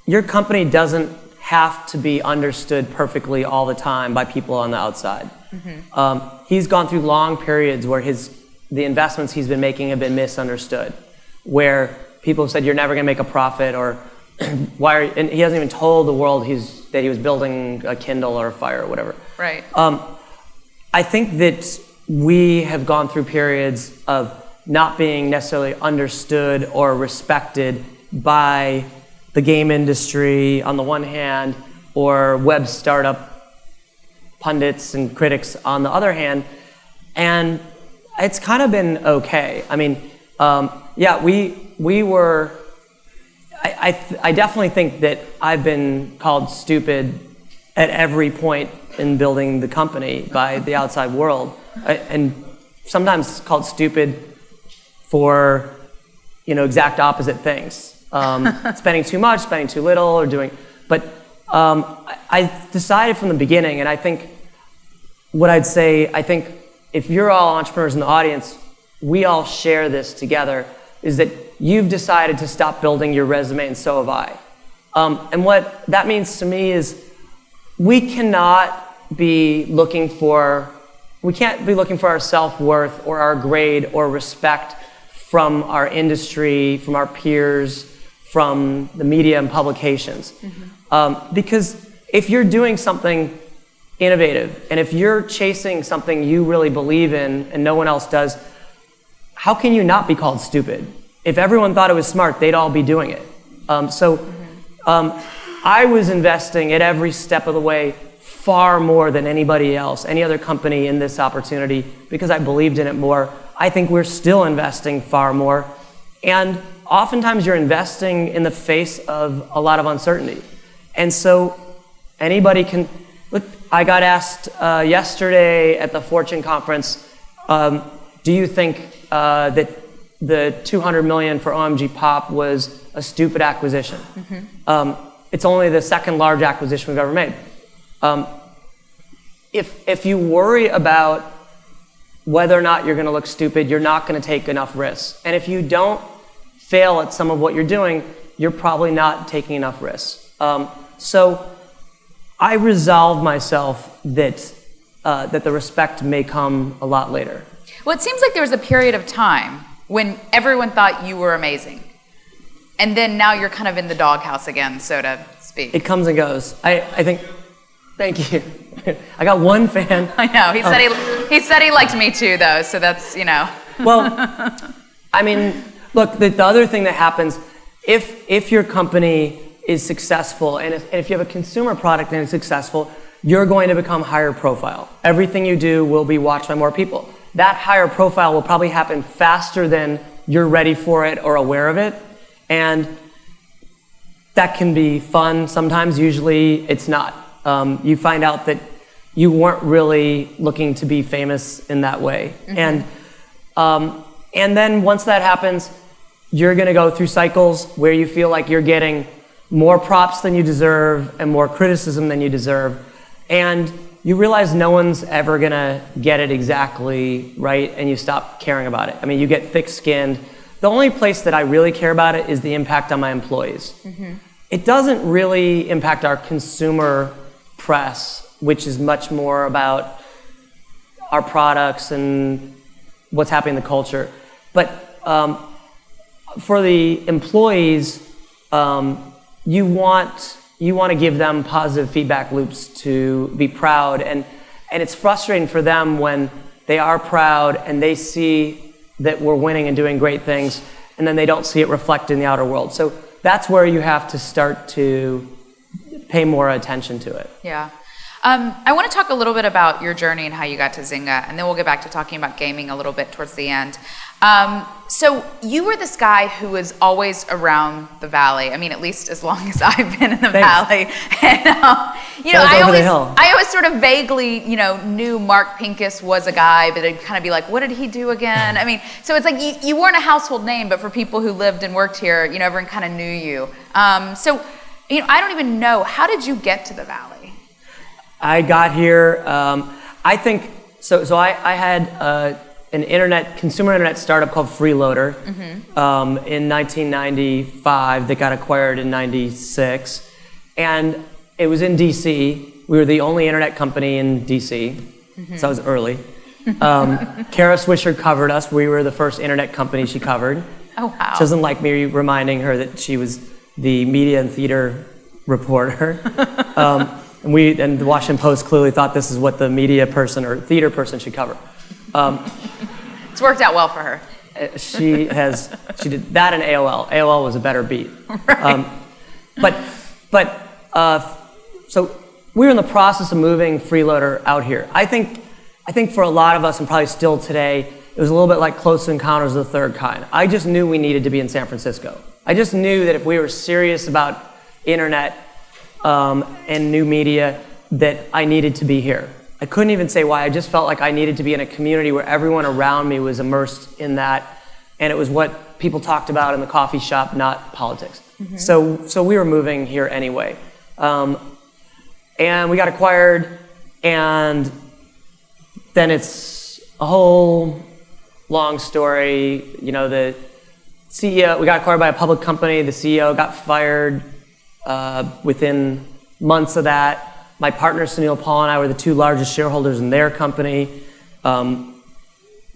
Speaker 6: your company doesn't have to be understood perfectly all the time by people on the outside. Um, he's gone through long periods where his, the investments he's been making have been misunderstood, where people have said, you're never going to make a profit, or why are, and he hasn't even told the world he's, that he was building a Kindle or a Fire or whatever.
Speaker 1: Right.
Speaker 6: Um, I think that we have gone through periods of not being necessarily understood or respected by the game industry on the one hand, or web startup pundits and critics on the other hand. And it's kind of been okay. I mean, um, yeah, we, we were, I, I, I definitely think that I've been called stupid at every point in building the company by the outside world. I, and sometimes called stupid for you know exact opposite things. Um, spending too much spending too little or doing but um, I, I decided from the beginning and i think what i'd say i think if you're all entrepreneurs in the audience we all share this together is that you've decided to stop building your resume and so have i. Um, and what that means to me is we cannot be looking for we can't be looking for our self-worth or our grade or respect from our industry, from our peers, from the media and publications. Mm-hmm. Um, because if you're doing something innovative and if you're chasing something you really believe in and no one else does, how can you not be called stupid? If everyone thought it was smart, they'd all be doing it. Um, so mm-hmm. um, I was investing at every step of the way far more than anybody else, any other company in this opportunity, because I believed in it more. I think we're still investing far more. And oftentimes you're investing in the face of a lot of uncertainty. And so anybody can look. I got asked uh, yesterday at the Fortune conference um, do you think uh, that the 200 million for OMGPOP was a stupid acquisition? Mm-hmm. Um, it's only the second large acquisition we've ever made. Um, if, if you worry about whether or not you're going to look stupid, you're not going to take enough risks. And if you don't fail at some of what you're doing, you're probably not taking enough risks. Um, so I resolved myself that, uh, that the respect may come a lot later.
Speaker 1: Well, it seems like there was a period of time when everyone thought you were amazing. And then now you're kind of in the doghouse again, so to speak.
Speaker 6: It comes and goes. I, I think, thank you. I got one fan.
Speaker 1: I know. He said oh. he, um, he said he liked me too, though. So that's you know.
Speaker 6: well, I mean, look. The, the, other thing that happens if if your company is successful and if, and if you have a consumer product and it's successful, you're going to become higher profile. Everything you do will be watched by more people. That higher profile will probably happen faster than you're ready for it or aware of it, and that can be fun. Sometimes, usually, it's not um, you find out that you weren't really looking to be famous in that way. Mm-hmm. And, um, and then once that happens, you're going to go through cycles where you feel like you're getting more props than you deserve and more criticism than you deserve. And you realize no one's ever going to get it exactly right and you stop caring about it. I mean, you get thick skinned. the only place that I really care about it is the impact on my employees. It doesn't really impact our consumer press, which is much more about our products and what's happening in the culture. But um, for the employees, um, you want you want to give them positive feedback loops to be proud, and and it's frustrating for them when they are proud and they see that we're winning and doing great things, and then they don't see it reflected in the outer world. So that's where you have to start to pay more attention to it.
Speaker 1: Yeah. Um, I want to talk a little bit about your journey and how you got to Zynga, and then we'll get back to talking about gaming a little bit towards the end. Um, so you were this guy who was always around the valley. I mean, at least as long as I've been in the
Speaker 6: Thanks.
Speaker 1: valley. And, um, you know, I always. I always sort of vaguely, you know, knew Mark Pincus was a guy, but I'd kind of be like, what did he do again? I mean, so it's like you, you weren't a household name, but for people who lived and worked here, you know, everyone kind of knew you. Um, so, you know, I don't even know how did you get to the valley?
Speaker 6: I got here. Um, I think so. So I, I had uh, an internet consumer internet startup called Freeloader um, in 1995 that got acquired in '96, and it was in DC. We were the only internet company in DC, so I was early. Um, Kara Swisher covered us. We were the first internet company she covered.
Speaker 1: Oh, wow.
Speaker 6: She doesn't like me reminding her that she was the media and theater reporter. um, and we and the Washington Post clearly thought this is what the media person or theater person should cover. Um,
Speaker 1: It's worked out well for her.
Speaker 6: uh, she has she did that in AOL. AOL was a better beat. Um, but but uh, so we were in the process of moving Freeloader out here. I think I think for a lot of us and probably still today, it was a little bit like Close Encounters of the Third Kind. I just knew we needed to be in San Francisco. I just knew that if we were serious about internet um, and new media, that I needed to be here. I couldn't even say why. I just felt like I needed to be in a community where everyone around me was immersed in that, and it was what people talked about in the coffee shop, not politics. So, so we were moving here anyway, um, and we got acquired, and then it's a whole long story. You know, the CEO, we got acquired by a public company. The CEO got fired uh, within months of that. My partner Sunil Paul and I were the two largest shareholders in their company. Um,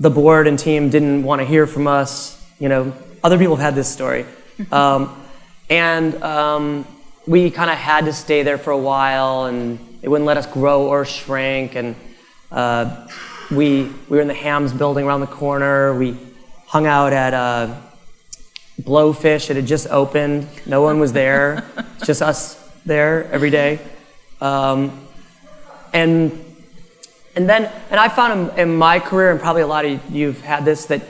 Speaker 6: the board and team didn't want to hear from us. You know, other people have had this story, um, and um, we kind of had to stay there for a while, and they wouldn't let us grow or shrink. And uh, we we were in the Hamm's building around the corner. We hung out at. Uh, Blowfish. It had just opened. No one was there. It's just us there every day. Um, and and then and I found in, in my career, and probably a lot of you've had this, that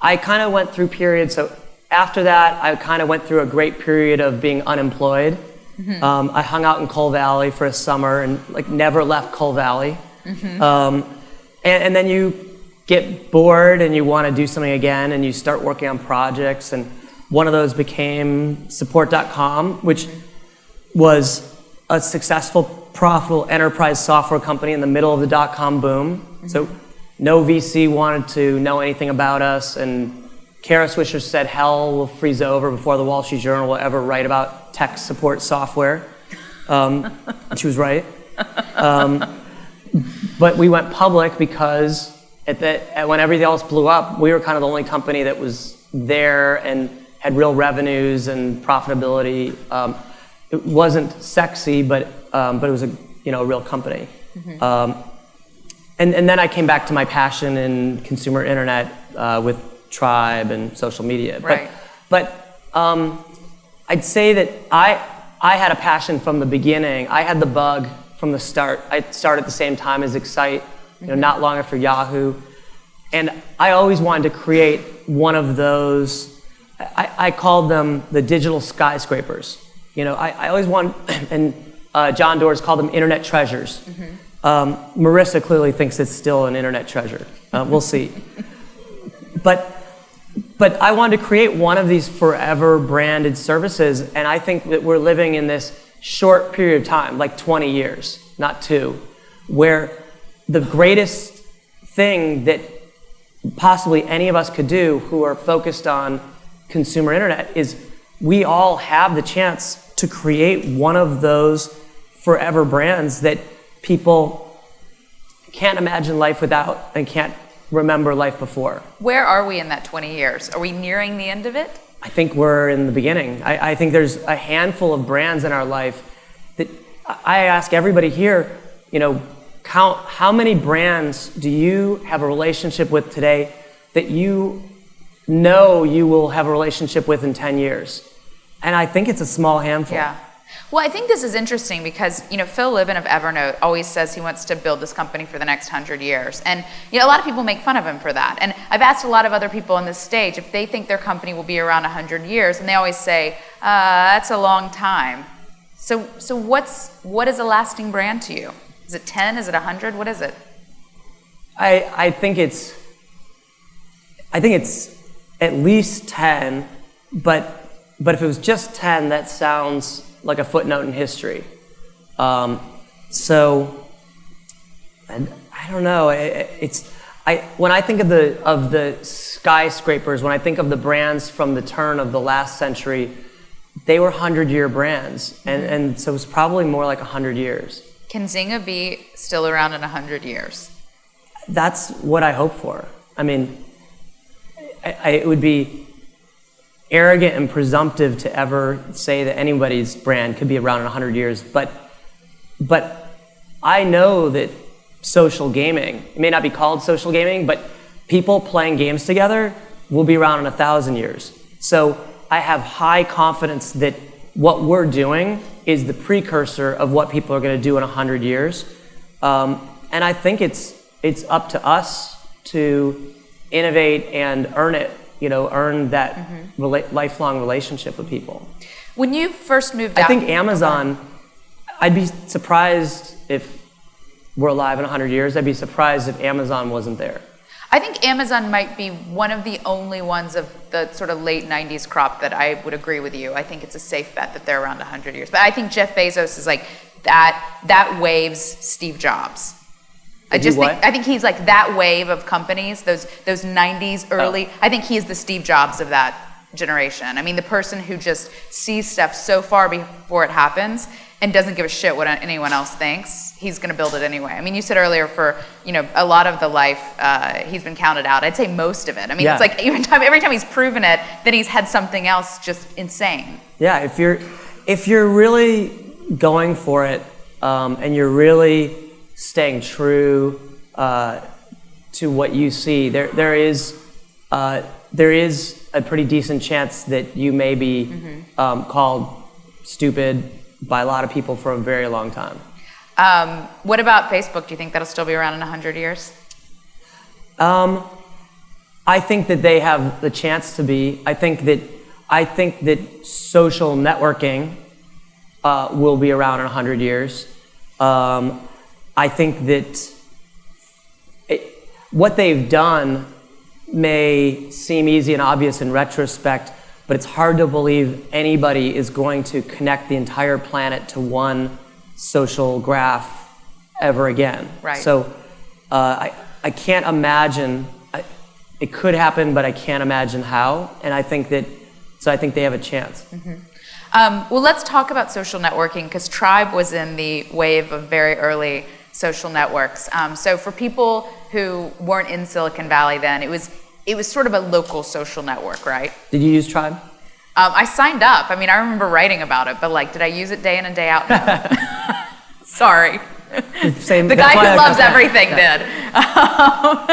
Speaker 6: I kind of went through periods. So after that, I kind of went through a great period of being unemployed. Um, I hung out in Cole Valley for a summer and like never left Cole Valley. Um, and, and then you get bored and you want to do something again and you start working on projects and one of those became support.com which was a successful profitable enterprise software company in the middle of the dot-com boom. So no vc wanted to know anything about us and kara swisher said hell will freeze over before the wall street journal will ever write about tech support software. Um, and she was right. Um, but we went public because at the, at when everything else blew up, we were kind of the only company that was there and had real revenues and profitability. Um, it wasn't sexy, but um, but it was a you know a real company. Um, and and then I came back to my passion in consumer internet uh, with Tribe and social media.
Speaker 1: Right.
Speaker 6: But but um, I'd say that I I had a passion from the beginning. I had the bug from the start. I started at the same time as Excite, you know, not long after Yahoo, and I always wanted to create one of those. I, I called them the digital skyscrapers. You know, I, I always want, and uh, John Doerr called them internet treasures. Um, Marissa clearly thinks it's still an internet treasure. Uh, we'll see. but but I wanted to create one of these forever branded services, and I think that we're living in this short period of time, like 20 years, not two, where the greatest thing that possibly any of us could do who are focused on consumer internet is we all have the chance to create one of those forever brands that people can't imagine life without and can't remember life before.
Speaker 1: Where are we in that 20 years? Are we nearing the end of it?
Speaker 6: I think we're in the beginning. I, I think there's a handful of brands in our life that I ask everybody here, you know, count how many brands do you have a relationship with today that you know you will have a relationship with in 10 years? And I think it's a small handful.
Speaker 1: Yeah. Well, I think this is interesting because you know Phil Libin of Evernote always says he wants to build this company for the next hundred years, and you know a lot of people make fun of him for that. And I've asked a lot of other people on this stage if they think their company will be around hundred years, and they always say uh, that's a long time. So, so what's what is a lasting brand to you? Is it ten? Is it hundred? What is it?
Speaker 6: I I think it's I think it's at least ten, but but if it was just ten, that sounds like a footnote in history. Um, so I, I, don't know. It, it's I when I think of the of the skyscrapers, when I think of the brands from the turn of the last century, they were hundred year brands, and mm-hmm. and so it's probably more like hundred years.
Speaker 1: Can Zynga be still around in hundred years?
Speaker 6: That's what I hope for. I mean, I, I, it would be arrogant and presumptive to ever say that anybody's brand could be around in 100 years, but, but I know that social gaming, it may not be called social gaming, but people playing games together will be around in a thousand years. So I have high confidence that what we're doing is the precursor of what people are going to do in 100 years. Um, and I think it's, it's up to us to innovate and earn it you know, earn that mm-hmm. rela- lifelong relationship with people.
Speaker 1: When you first moved out, I
Speaker 6: think Amazon, I'd be surprised if we're alive in 100 years. I'd be surprised if Amazon wasn't there.
Speaker 1: I think Amazon might be one of the only ones of the sort of late 90s crop that I would agree with you. I think it's a safe bet that they're around 100 years. But I think Jeff Bezos is like that that waves Steve Jobs. I just think I think he's like that wave of companies, those those 90s early. Oh. I think he's the Steve Jobs of that generation. I mean, the person who just sees stuff so far before it happens and doesn't give a shit what anyone else thinks. He's going to build it anyway. I mean, you said earlier for you know a lot of the life uh, he's been counted out. I'd say most of it. I mean, yeah. it's like every time every time he's proven it, then he's had something else just insane.
Speaker 6: Yeah, if you're if you're really going for it um, and you're really staying true uh, to what you see. There, there is, uh, there is a pretty decent chance that you may be mm-hmm. um, called stupid by a lot of people for a very long time.
Speaker 1: Um, what about Facebook? Do you think that'll still be around in 100 years?
Speaker 6: Um, I think that they have the chance to be. I think that I think that social networking uh, will be around in 100 years. Um, I think that it, what they've done may seem easy and obvious in retrospect, but it's hard to believe anybody is going to connect the entire planet to one social graph ever again.
Speaker 1: Right.
Speaker 6: So uh, I, I can't imagine, I, it could happen, but I can't imagine how. And I think that, so I think they have a chance.
Speaker 1: Mm-hmm. Um, well, let's talk about social networking because Tribe was in the wave of very early social networks. Um, so for people who weren't in Silicon Valley then, it was it was sort of a local social network, right?
Speaker 6: Did you use Tribe?
Speaker 1: Um, I signed up. I mean, I remember writing about it, but like, did I use it day in and day out? No. Sorry.
Speaker 6: Same,
Speaker 1: the guy who loves everything did. Um,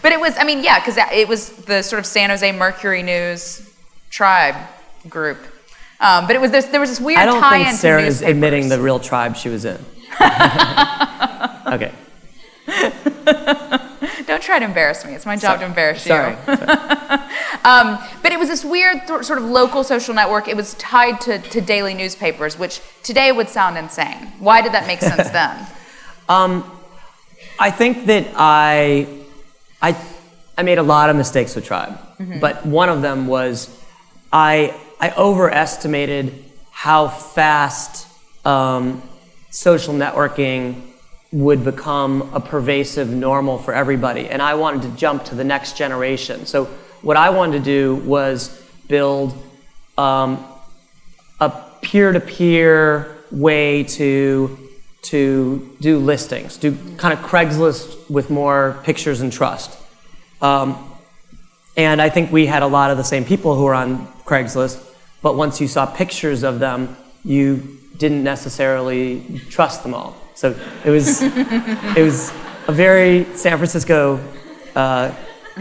Speaker 1: but it was, I mean, yeah, because it was the sort of San Jose Mercury News tribe group. Um, but it was this, there was this weird tie-in.
Speaker 6: I don't
Speaker 1: tie-in
Speaker 6: think Sarah's admitting the real tribe she was in. okay.
Speaker 1: Don't try to embarrass me. It's my job
Speaker 6: Sorry.
Speaker 1: to embarrass
Speaker 6: Sorry.
Speaker 1: you. um, but it was this weird sort of local social network. It was tied to, to daily newspapers, which today would sound insane. Why did that make sense then?
Speaker 6: Um, I think that I, I, I made a lot of mistakes with Tribe, mm-hmm. but one of them was I, I overestimated how fast um, social networking would become a pervasive normal for everybody. And I wanted to jump to the next generation. So what I wanted to do was build um, a peer-to-peer way to to do listings, do kind of Craigslist with more pictures and trust. Um, and I think we had a lot of the same people who were on Craigslist, but once you saw pictures of them, you didn't necessarily trust them all. So it was it was a very San Francisco, uh,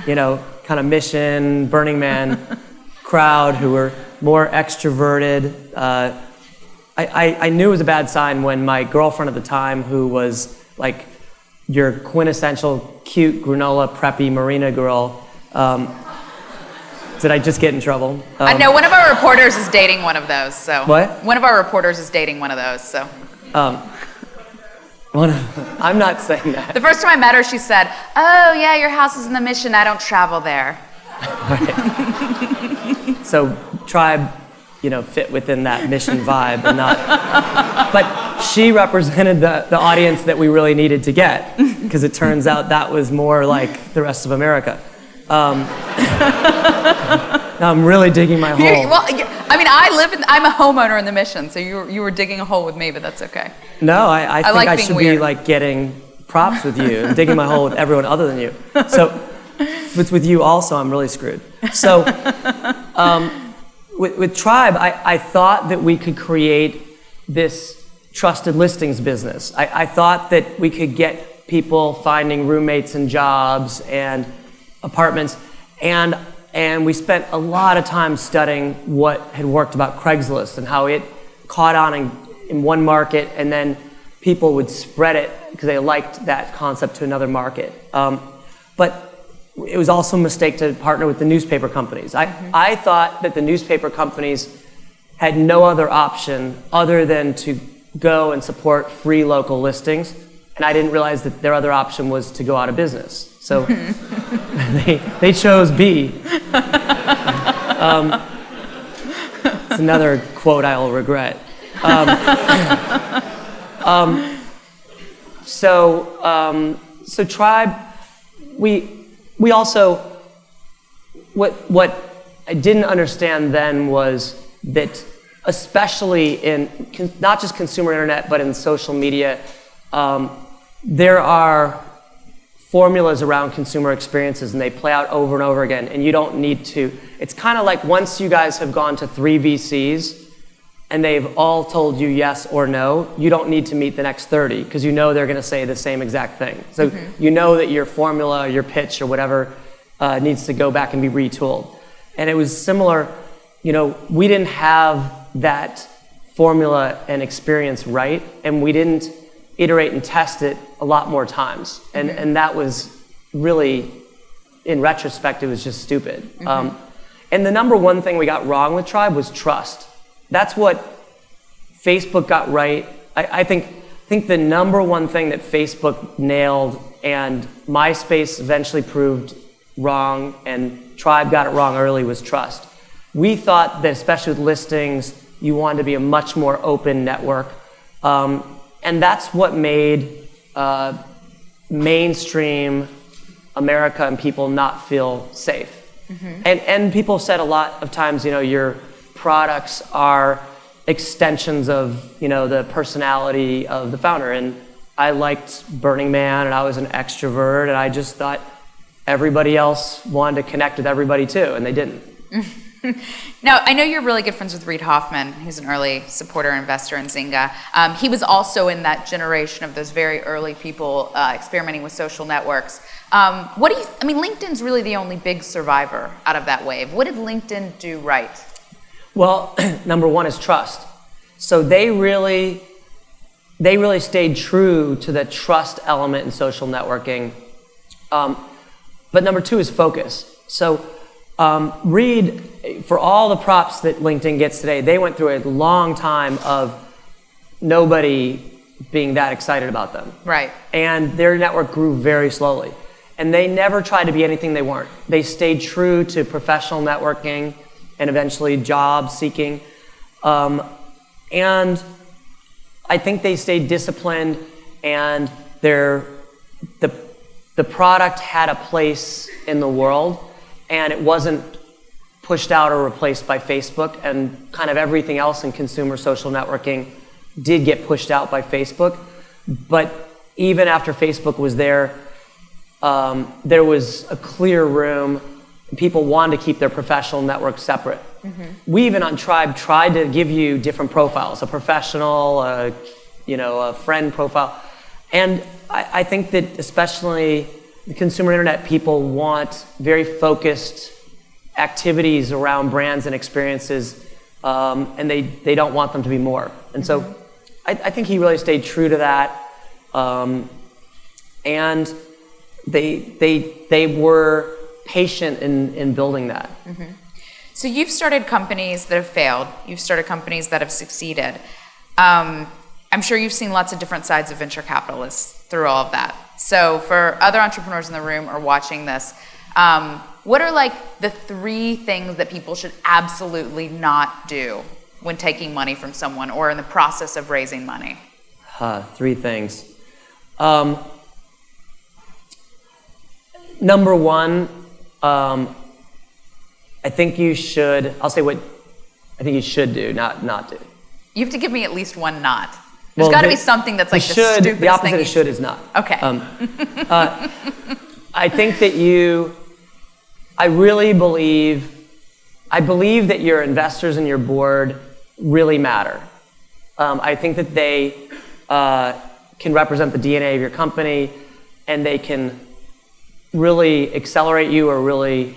Speaker 6: you know, kind of mission Burning Man crowd who were more extroverted. Uh, I, I, I knew it was a bad sign when my girlfriend at the time, who was like your quintessential cute granola preppy marina girl, um, did I just get in trouble? Um,
Speaker 1: I know one of our reporters is dating one of those. So
Speaker 6: What?
Speaker 1: One of our reporters is dating one of those. So
Speaker 6: Um, one of- I'm not saying that.
Speaker 1: the first time I met her, she said, "Oh yeah, your house is in the Mission. I don't travel there."
Speaker 6: So tribe, you know, fit within that mission vibe and not. But she represented the, the audience that we really needed to get because it turns out that was more like the rest of America. Um, now I'm really digging my hole.
Speaker 1: well, I mean, I live in. I'm a homeowner in the Mission, so you were, you were digging a hole with me, but that's okay.
Speaker 6: No, I, I think
Speaker 1: like
Speaker 6: I should
Speaker 1: weird.
Speaker 6: be like getting props with you and digging my hole with everyone other than you. So with, with you also, I'm really screwed. So um, with, with Tribe, I, I thought that we could create this trusted listings business. I, I thought that we could get people finding roommates and jobs and apartments. And, and we spent a lot of time studying what had worked about Craigslist and how it caught on in, in one market and then people would spread it because they liked that concept to another market. Um, but it was also a mistake to partner with the newspaper companies. I, I thought that the newspaper companies had no other option other than to go and support free local listings. And I didn't realize that their other option was to go out of business. So they, they chose B. Um, it's another quote I will regret. Um, um, so, um, so Tribe, we, we also, what, what I didn't understand then was that, especially in con- not just consumer internet, but in social media, um, there are formulas around consumer experiences and they play out over and over again, and you don't need to. It's kind of like once you guys have gone to three VCs and they've all told you yes or no, you don't need to meet the next 30 because you know they're going to say the same exact thing. So you know that your formula, your pitch, or whatever uh, needs to go back and be retooled. And it was similar, you know, we didn't have that formula and experience right, and we didn't iterate and test it a lot more times. And, and that was really, in retrospect, it was just stupid. Um, and the number one thing we got wrong with Tribe was trust. That's what Facebook got right. I, I think, think the number one thing that Facebook nailed and MySpace eventually proved wrong and Tribe got it wrong early was trust. We thought that, especially with listings, you wanted to be a much more open network. Um, and that's what made uh, mainstream America and people not feel safe. And, and people said a lot of times, you know, your products are extensions of, you know, the personality of the founder. And I liked Burning Man and I was an extrovert and I just thought everybody else wanted to connect with everybody too, and they didn't.
Speaker 1: Now, I know you're really good friends with Reid Hoffman, who's an early supporter investor in Zynga. Um, he was also in that generation of those very early people uh, experimenting with social networks. Um, what do you? I mean, LinkedIn's really the only big survivor out of that wave. What did LinkedIn do right?
Speaker 6: Well, number one is trust. So they really, they really stayed true to the trust element in social networking. Um, but number two is focus. So um, Reid, for all the props that LinkedIn gets today, they went through a long time of nobody being that excited about them.
Speaker 1: Right.
Speaker 6: And their network grew very slowly. And they never tried to be anything they weren't. They stayed true to professional networking and eventually job seeking. Um, and I think they stayed disciplined and their, the, the product had a place in the world and it wasn't pushed out or replaced by Facebook, and kind of everything else in consumer social networking did get pushed out by Facebook. But even after Facebook was there, um, there was a clear room. People wanted to keep their professional networks separate. We even on Tribe tried to give you different profiles, a professional, a, you know, a friend profile. And I, I think that especially the consumer internet people want very focused activities around brands and experiences, um, and they, they don't want them to be more. And so I, I think he really stayed true to that. Um, and they, they, they were patient in, in building that.
Speaker 1: So you've started companies that have failed. You've started companies that have succeeded. Um, I'm sure you've seen lots of different sides of venture capitalists through all of that. So for other entrepreneurs in the room or watching this, um, what are like the three things that people should absolutely not do when taking money from someone or in the process of raising money?
Speaker 6: Three things. Um, number one, um, I think you should. I'll say what I think you should do, not not do.
Speaker 1: You have to give me at least one not. There's
Speaker 6: Well,
Speaker 1: got to
Speaker 6: the-
Speaker 1: be something that's like the,
Speaker 6: should.
Speaker 1: stupidest
Speaker 6: the opposite of should is not.
Speaker 1: Okay.
Speaker 6: Um, uh, I think that you. I really believe. I believe that your investors and your board really matter. Um, I think that they uh, can represent the DNA of your company, and they can really accelerate you or really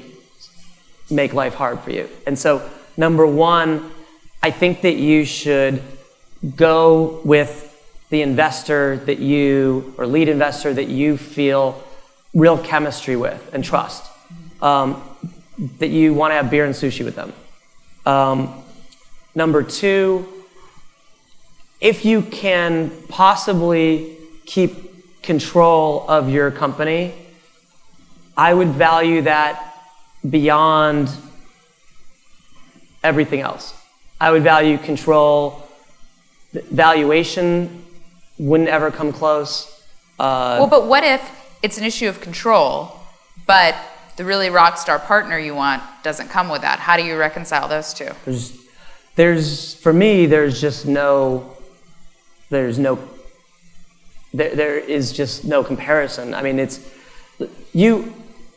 Speaker 6: make life hard for you. And so, number one, I think that you should go with the investor that you, or lead investor that you feel real chemistry with and trust. Um, that you want to have beer and sushi with them. Um, number two, if you can possibly keep control of your company, I would value that beyond everything else. I would value control. Valuation wouldn't ever come close. Uh,
Speaker 1: Well, but what if it's an issue of control, but the really rock star partner you want doesn't come with that? How do you reconcile those two?
Speaker 6: there's, there's, for me, there's just no, there's no, there, there is just no comparison. I mean, it's, you,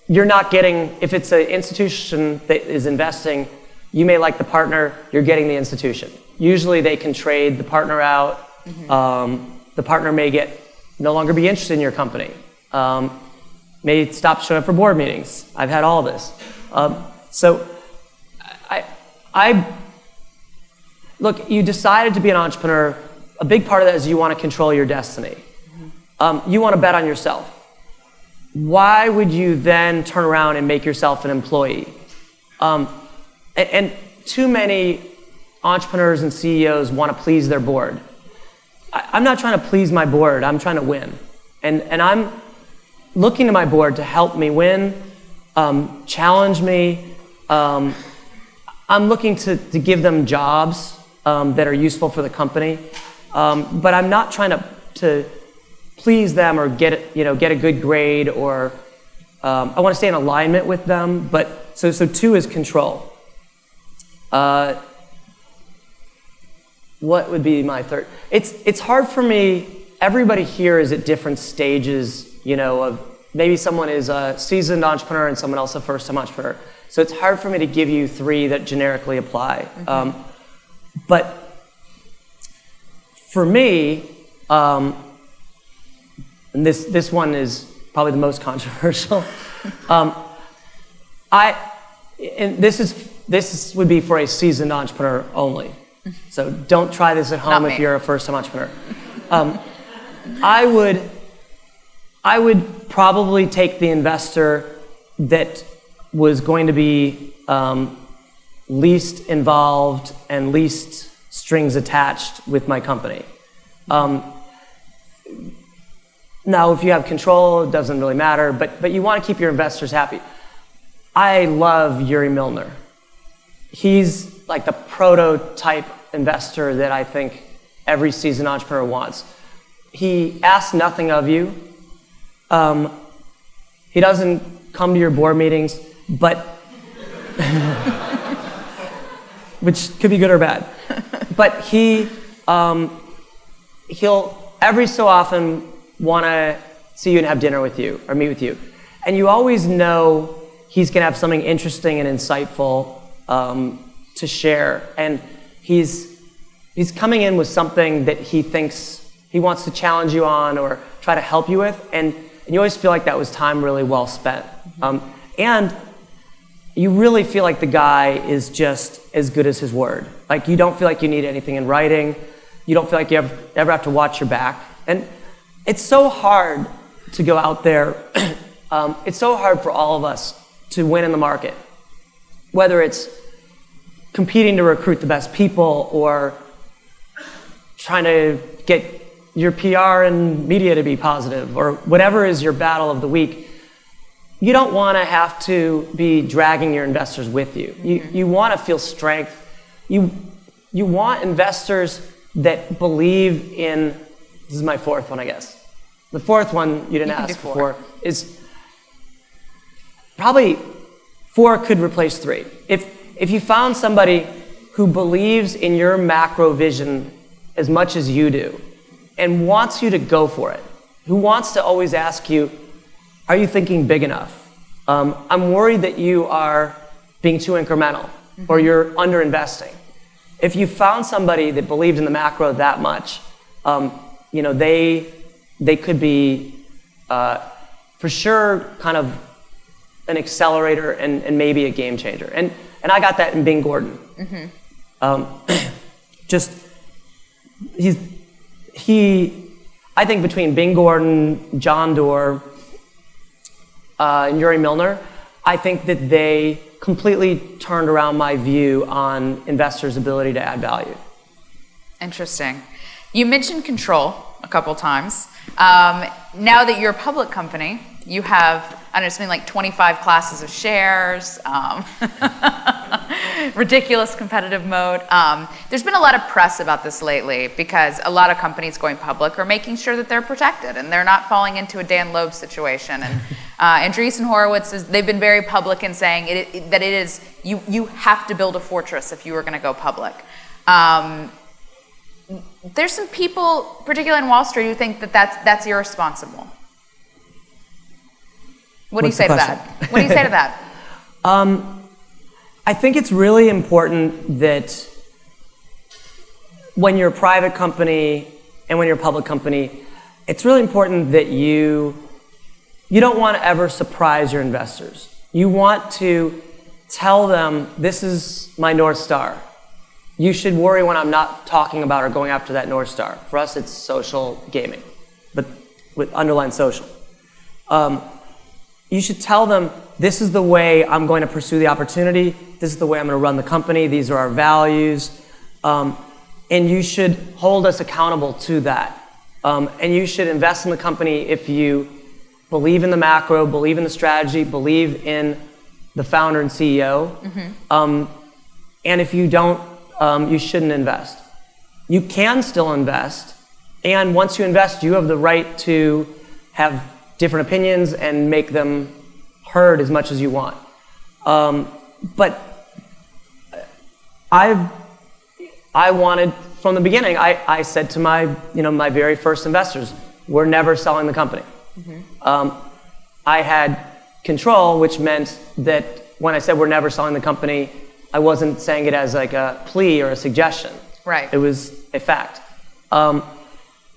Speaker 6: you're not getting, if it's an institution that is investing, you may like the partner, you're getting the institution. Usually they can trade the partner out. Um, the partner may get, no longer be interested in your company. Um, may stop showing up for board meetings. I've had all this. Um, so I, I, look, you decided to be an entrepreneur. A big part of that is you want to control your destiny. Um, you want to bet on yourself. Why would you then turn around and make yourself an employee? Um, and, and too many entrepreneurs and CEOs want to please their board. I, I'm not trying to please my board, I'm trying to win. And, and I'm looking to my board to help me win, um, challenge me. Um, I'm looking to, to give them jobs um, that are useful for the company, um, but I'm not trying to, to please them or get, you know, get a good grade or um, I want to stay in alignment with them. But so, so two is control. Uh, what would be my third? It's, it's hard for me. Everybody here is at different stages, you know, of maybe someone is a seasoned entrepreneur and someone else a first time entrepreneur. So it's hard for me to give you three that generically apply. Um, but for me, um, and this, this one is probably the most controversial. um, I, and this is this is, would be for a seasoned entrepreneur only. So don't try this at home
Speaker 1: Not
Speaker 6: if
Speaker 1: me.
Speaker 6: you're a first-time entrepreneur. Um, I would I would probably take the investor that was going to be um, least involved and least strings attached with my company. Um, now, if you have control, it doesn't really matter, but, but you want to keep your investors happy. I love Yuri Milner. He's like the prototype investor that I think every seasoned entrepreneur wants. He asks nothing of you. Um, he doesn't come to your board meetings, but which could be good or bad. but he, um, he'll every so often want to see you and have dinner with you or meet with you. And you always know he's going to have something interesting and insightful um, to share. And he's, he's coming in with something that he thinks he wants to challenge you on or try to help you with. And, and you always feel like that was time really well spent. Um, and you really feel like the guy is just as good as his word. Like you don't feel like you need anything in writing. You don't feel like you ever, ever have to watch your back. And it's so hard to go out there. um, it's so hard for all of us to win in the market, whether it's competing to recruit the best people or trying to get your PR and media to be positive or whatever is your battle of the week you don't want to have to be dragging your investors with you. You, mm-hmm. you want to feel strength. You, you want investors that believe in, this is my fourth one, I guess. The fourth one you didn't you ask for is probably four could replace three. If, if you found somebody who believes in your macro vision as much as you do and wants you to go for it, who wants to always ask you, are you thinking big enough? Um, I'm worried that you are being too incremental mm-hmm. or you're underinvesting. If you found somebody that believed in the macro that much, um, you know, they, they could be uh, for sure kind of an accelerator and, and maybe a game changer. And, and I got that in Bing Gordon. Mm-hmm. Um, just, he's, he, I think between Bing Gordon, John Doerr, uh, and Yuri Milner, I think that they completely turned around my view on investors' ability to add value.
Speaker 1: Interesting. You mentioned control a couple times. Um, now that you're a public company, you have, I don't know, something like 25 classes of shares, um, ridiculous competitive mode. Um, there's been a lot of press about this lately because a lot of companies going public are making sure that they're protected and they're not falling into a Dan Loeb situation. And uh, Andreessen Horowitz, is, they've been very public in saying it, it, that it is, you, you have to build a fortress if you are going to go public. Um, there's some people, particularly in Wall Street, who think that that's, that's irresponsible. What do you say to that? What do you say to that?
Speaker 6: Um, I think it's really important that when you're a private company and when you're a public company, it's really important that you you don't want to ever surprise your investors. You want to tell them this is my north star. You should worry when I'm not talking about or going after that north star. For us, it's social gaming, but with underlying social. Um, you should tell them this is the way I'm going to pursue the opportunity. This is the way I'm going to run the company. These are our values. Um, and you should hold us accountable to that. Um, and you should invest in the company if you believe in the macro, believe in the strategy, believe in the founder and CEO. Mm-hmm. Um, and if you don't, um, you shouldn't invest. You can still invest. And once you invest, you have the right to have different opinions and make them heard as much as you want. Um, but I, I wanted from the beginning. I, I said to my, you know, my very first investors, "We're never selling the company." Mm-hmm. Um, I had control, which meant that when I said we're never selling the company, I wasn't saying it as like a plea or a suggestion.
Speaker 1: Right.
Speaker 6: It was a fact. Um,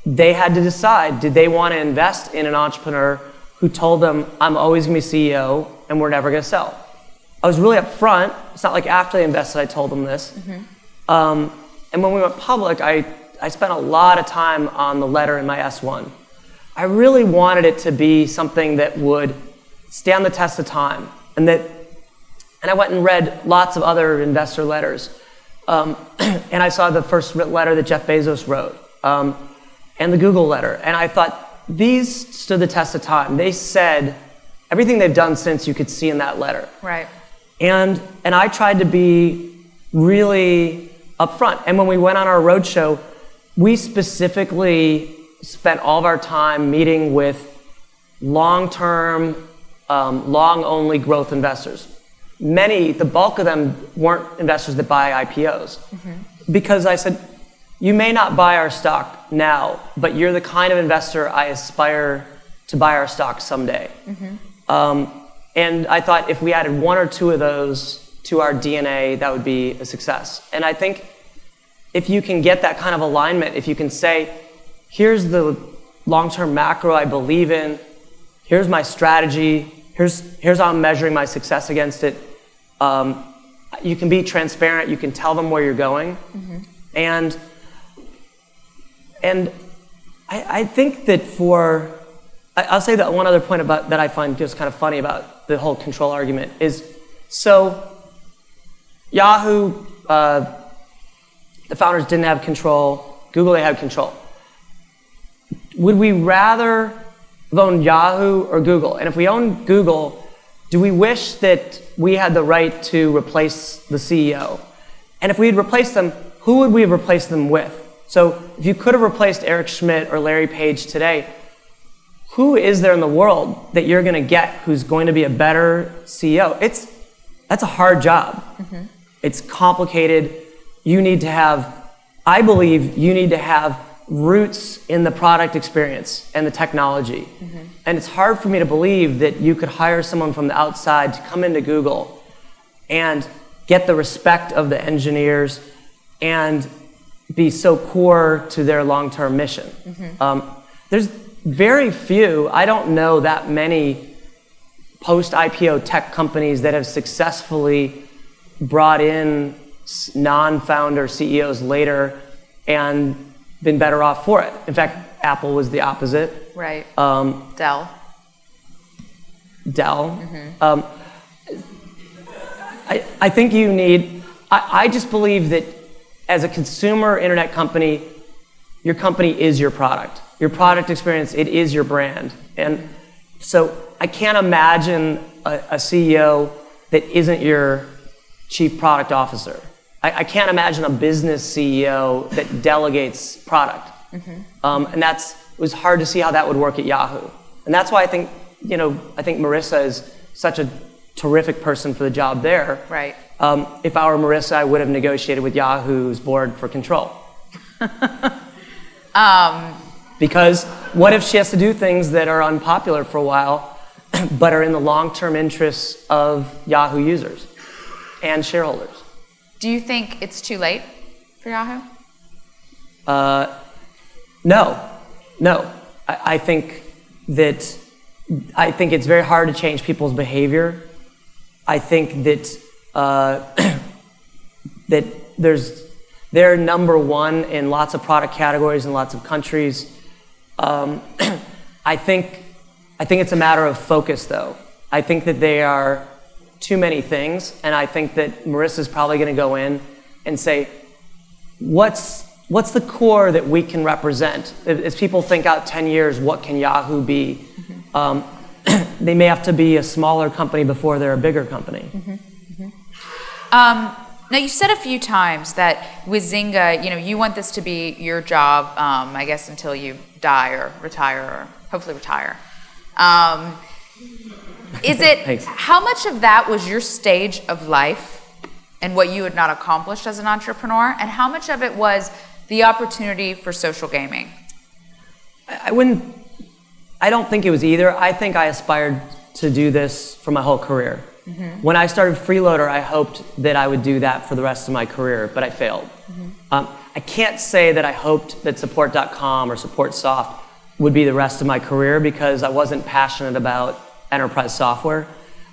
Speaker 6: they had to decide did they want to invest in an entrepreneur who told them, I'm always going to be CEO and we're never going to sell? I was really upfront. It's not like after they invested, I told them this. Mm-hmm. Um, and when we went public, I, I spent a lot of time on the letter in my S1. I really wanted it to be something that would stand the test of time and that and I went and read lots of other investor letters. Um, and I saw the first letter that Jeff Bezos wrote. Um, and the Google letter. And I thought, these stood the test of time. They said everything they've done since you could see in that letter.
Speaker 1: Right.
Speaker 6: And, and I tried to be really upfront. And when we went on our roadshow, we specifically spent all of our time meeting with long term, um, long only growth investors. Many, the bulk of them weren't investors that buy IPOs. Because I said, you may not buy our stock now, but you're the kind of investor I aspire to buy our stock someday. Um, and I thought if we added one or two of those to our DNA, that would be a success. And I think if you can get that kind of alignment, if you can say, here's the long term macro I believe in, here's my strategy, here's, here's how I'm measuring my success against it, um, you can be transparent, you can tell them where you're going. And, and I, I think that for, I, I'll say that one other point about, that I find just kind of funny about the whole control argument is so Yahoo, uh, the founders didn't have control. Google, they had control. Would we rather own Yahoo or Google? And if we own Google, do we wish that we had the right to replace the CEO? And if we had replaced them, who would we have replaced them with? So if you could have replaced Eric Schmidt or Larry Page today, who is there in the world that you're going to get who's going to be a better CEO? It's that's a hard job. Mm-hmm. It's complicated. You need to have, I believe, you need to have roots in the product experience and the technology. And it's hard for me to believe that you could hire someone from the outside to come into Google and get the respect of the engineers and be so core to their long-term mission. Um, there's very few, I don't know that many post-IPO tech companies that have successfully brought in non-founder CEOs later and been better off for it. In fact, Apple was the opposite.
Speaker 1: Right.
Speaker 6: Um,
Speaker 1: Dell.
Speaker 6: Dell. Um, I, I think you need, I, I just believe that as a consumer internet company, your company is your product. Your product experience, it is your brand. And so I can't imagine a, a CEO that isn't your chief product officer. I, I can't imagine a business CEO that delegates product. Um, and that's, it was hard to see how that would work at Yahoo. And that's why I think, you know, I think Marissa is such a terrific person for the job there.
Speaker 1: Right.
Speaker 6: Um, if I were Marissa, I would have negotiated with Yahoo's board for control. because what if she has to do things that are unpopular for a while, but are in the long-term interests of Yahoo users and shareholders?
Speaker 1: Do you think it's too late for Yahoo?
Speaker 6: No, no. I, I think that I think it's very hard to change people's behavior. I think that uh, that there's they're number one in lots of product categories in lots of countries. Um, I think I think it's a matter of focus, though. I think that they are too many things, and I think that Marissa's probably going to go in and say, what's what's the core that we can represent? As people think out 10 years, what can Yahoo be? Um, they may have to be a smaller company before they're a bigger company.
Speaker 1: Um, now you said a few times that with Zynga, you know, you want this to be your job, um, I guess, until you die or retire or hopefully retire. Um, is it how much of that was your stage of life and what you had not accomplished as an entrepreneur, and how much of it was the opportunity for social gaming?
Speaker 6: I I wouldn't, I don't think it was either. I think I aspired to do this for my whole career. When I started Freeloader, I hoped that I would do that for the rest of my career, but I failed. Um, I can't say that I hoped that Support.com or SupportSoft would be the rest of my career because I wasn't passionate about enterprise software.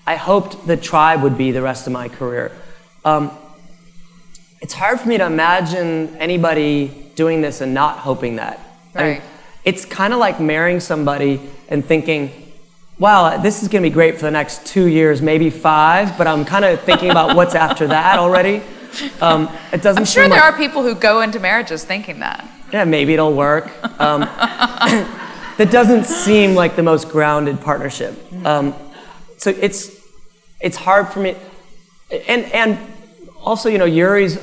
Speaker 6: I hoped that Tribe would be the rest of my career. Um, it's hard for me to imagine anybody doing this and not hoping that. I mean,
Speaker 1: Right.
Speaker 6: it's kind of like marrying somebody and thinking, wow, this is going to be great for the next two years, maybe five, but I'm kind of thinking about what's after that already. Um, it doesn't
Speaker 1: I'm sure there
Speaker 6: like,
Speaker 1: are people who go into marriages thinking that.
Speaker 6: yeah, maybe it'll work. Um, that doesn't seem like the most grounded partnership. Um, so it's it's hard for me, and and also you know Yuri's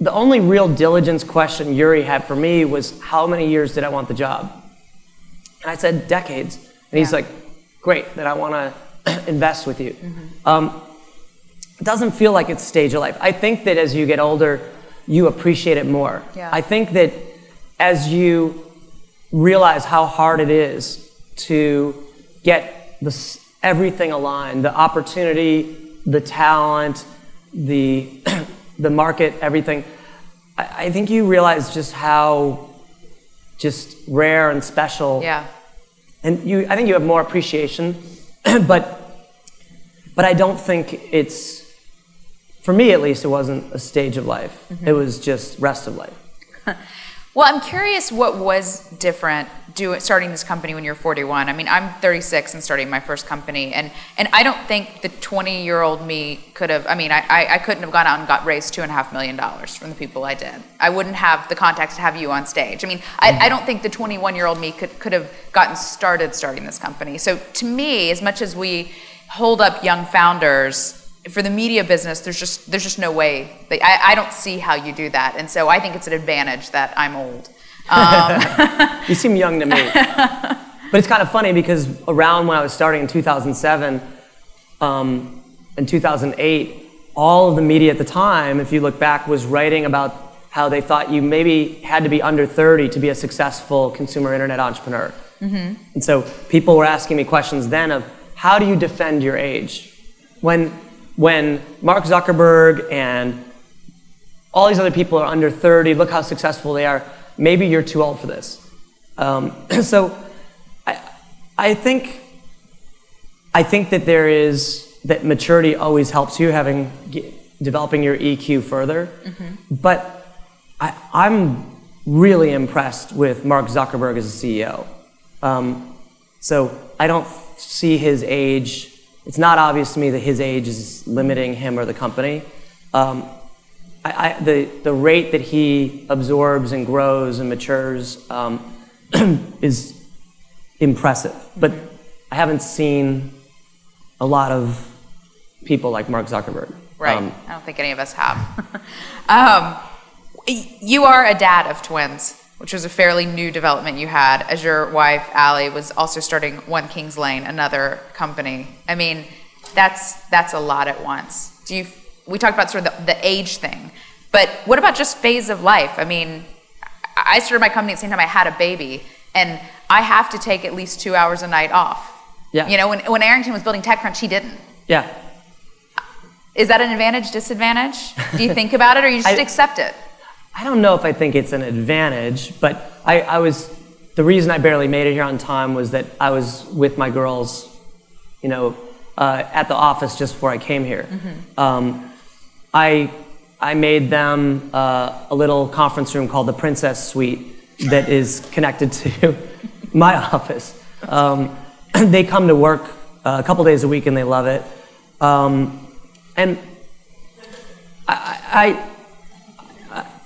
Speaker 6: the only real diligence question Yuri had for me was how many years did I want the job, and I said decades, and he's like, great that I want to invest with you. Um, it doesn't feel like it's stage of life. I think that as you get older, you appreciate it more.
Speaker 1: Yeah.
Speaker 6: I think that as you realize how hard it is to get the, everything aligned, the opportunity, the talent, the, the market, everything, I, I think you realize just how just rare and special
Speaker 1: Yeah.
Speaker 6: and you i think you have more appreciation but but i don't think it's for me at least it wasn't a stage of life. Mm-hmm. It was just rest of life
Speaker 1: Well, I'm curious what was different doing starting this company when you're 41. I mean, I'm 36 and starting my first company, and and I don't think the 20 year old me could have. I mean, I, I couldn't have gone out and got raised two and a half million dollars from the people I did. I wouldn't have the contacts to have you on stage. I mean, I, I don't think the 21 year old me could could have gotten started starting this company. So to me, as much as we hold up young founders for the media business, there's just there's just no way. That, I, I don't see how you do that, and so I think it's an advantage that I'm old. Um,
Speaker 6: you seem young to me but it's kind of funny because around when i was starting in 2007 um, in 2008 all of the media at the time if you look back was writing about how they thought you maybe had to be under 30 to be a successful consumer internet entrepreneur And so people were asking me questions then of how do you defend your age? When, when Mark Zuckerberg and all these other people are under 30, look how successful they are, maybe you're too old for this. Um, so I, I think, I think that there is, that maturity always helps you having, developing your EQ further. But I, I'm really impressed with Mark Zuckerberg as a CEO. Um, so I don't see his age. It's not obvious to me that his age is limiting him or the company. Um, I, I, the, the rate that he absorbs and grows and matures um, is impressive. But I haven't seen a lot of people like Mark Zuckerberg.
Speaker 1: Right.
Speaker 6: Um,
Speaker 1: I don't think any of us have. um, you are a dad of twins, which was a fairly new development you had, as your wife, Allie, was also starting One Kings Lane, another company. I mean, that's that's a lot at once. Do you? We talked about sort of the, the age thing, but what about just phase of life? I mean, I started my company at the same time I had a baby, and I have to take at least two hours a night off.
Speaker 6: Yeah.
Speaker 1: You know, when, when Arrington was building TechCrunch, he didn't.
Speaker 6: yeah.
Speaker 1: Is that an advantage, disadvantage? Do you think about it or you just
Speaker 6: I-
Speaker 1: accept it?
Speaker 6: I don't know if I think it's an advantage, but I, I was, the reason I barely made it here on time was that I was with my girls, you know, uh, at the office just before I came here. Um, I, I made them uh, a little conference room called the Princess Suite that is connected to my office. Um, they come to work uh, a couple days a week and they love it. Um, and I, I,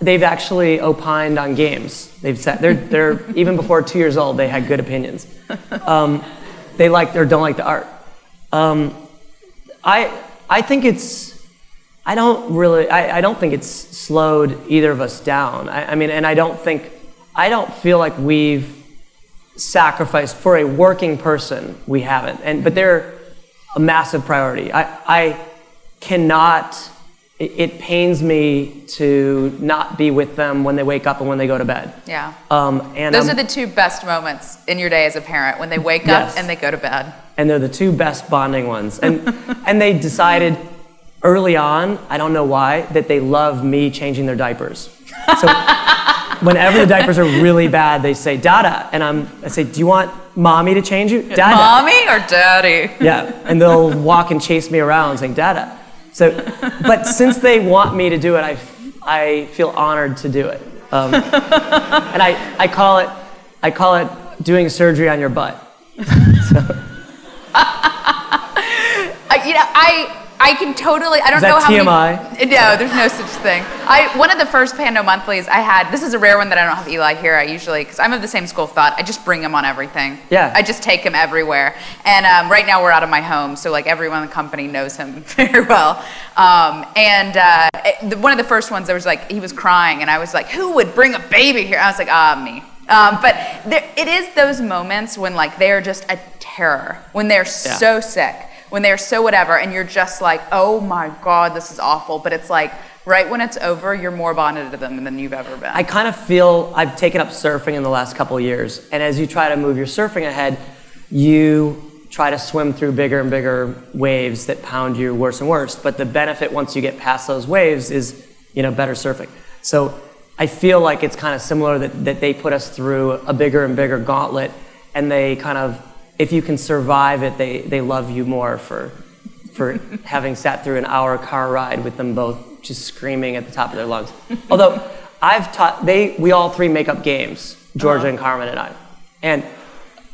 Speaker 6: they've actually opined on games. They've said they're, they're even before two years old, they had good opinions. Um, they like or don't like the art. Um, I, I think it's, I don't really, I, I don't think it's slowed either of us down. I, I mean, and I don't think, I don't feel like we've sacrificed for a working person. We haven't, and but they're a massive priority. I, I cannot. It, it pains me to not be with them when they wake up and when they go to bed.
Speaker 1: Yeah.
Speaker 6: Um, and
Speaker 1: Those
Speaker 6: I'm-
Speaker 1: are the two best moments in your day as a parent when they wake
Speaker 6: Yes.
Speaker 1: up and they go to bed.
Speaker 6: and they're the two best bonding ones. And and they decided early on, I don't know why, that they love me changing their diapers. So whenever the diapers are really bad, they say Dada, and I'm I say, Do you want mommy to change you? Dada.
Speaker 1: Mommy or daddy?
Speaker 6: Yeah, and they'll walk and chase me around saying Dada. So, but since they want me to do it, I, I feel honored to do it. Um, and I, I call it I call it doing surgery on your butt.
Speaker 1: I, you know, I I can totally. I don't
Speaker 6: Is that
Speaker 1: know how
Speaker 6: TMI?
Speaker 1: Many, no, there's no such thing. I one of the first PandoMonthlies I had. This is a rare one that I don't have Eli here. I usually because I'm of the same school of thought. I just bring him on everything.
Speaker 6: Yeah.
Speaker 1: I just take him everywhere. And um, right now we're out of my home, so like everyone in the company knows him very well. Um, and uh, it- one of the first ones, there was like he was crying, and I was like, "Who would bring a baby here?" I was like, "Ah, me." Um, but there, it is those moments when like they're just a terror when they're so sick when they're so whatever, and you're just like, oh my god, this is awful. But it's like right when it's over, you're more bonded to them than you've ever been.
Speaker 6: I kind of feel I've taken up surfing in the last couple years, and as you try to move your surfing ahead, you try to swim through bigger and bigger waves that pound you worse and worse. But the benefit once you get past those waves is, you know, better surfing. So I feel like it's kind of similar that, that they put us through a bigger and bigger gauntlet, and they kind of, if you can survive it, they, they love you more for, for having sat through an hour car ride with them both just screaming at the top of their lungs. Although I've taught, they, we all three make up games, Georgia uh-huh. and Carmen and I. And,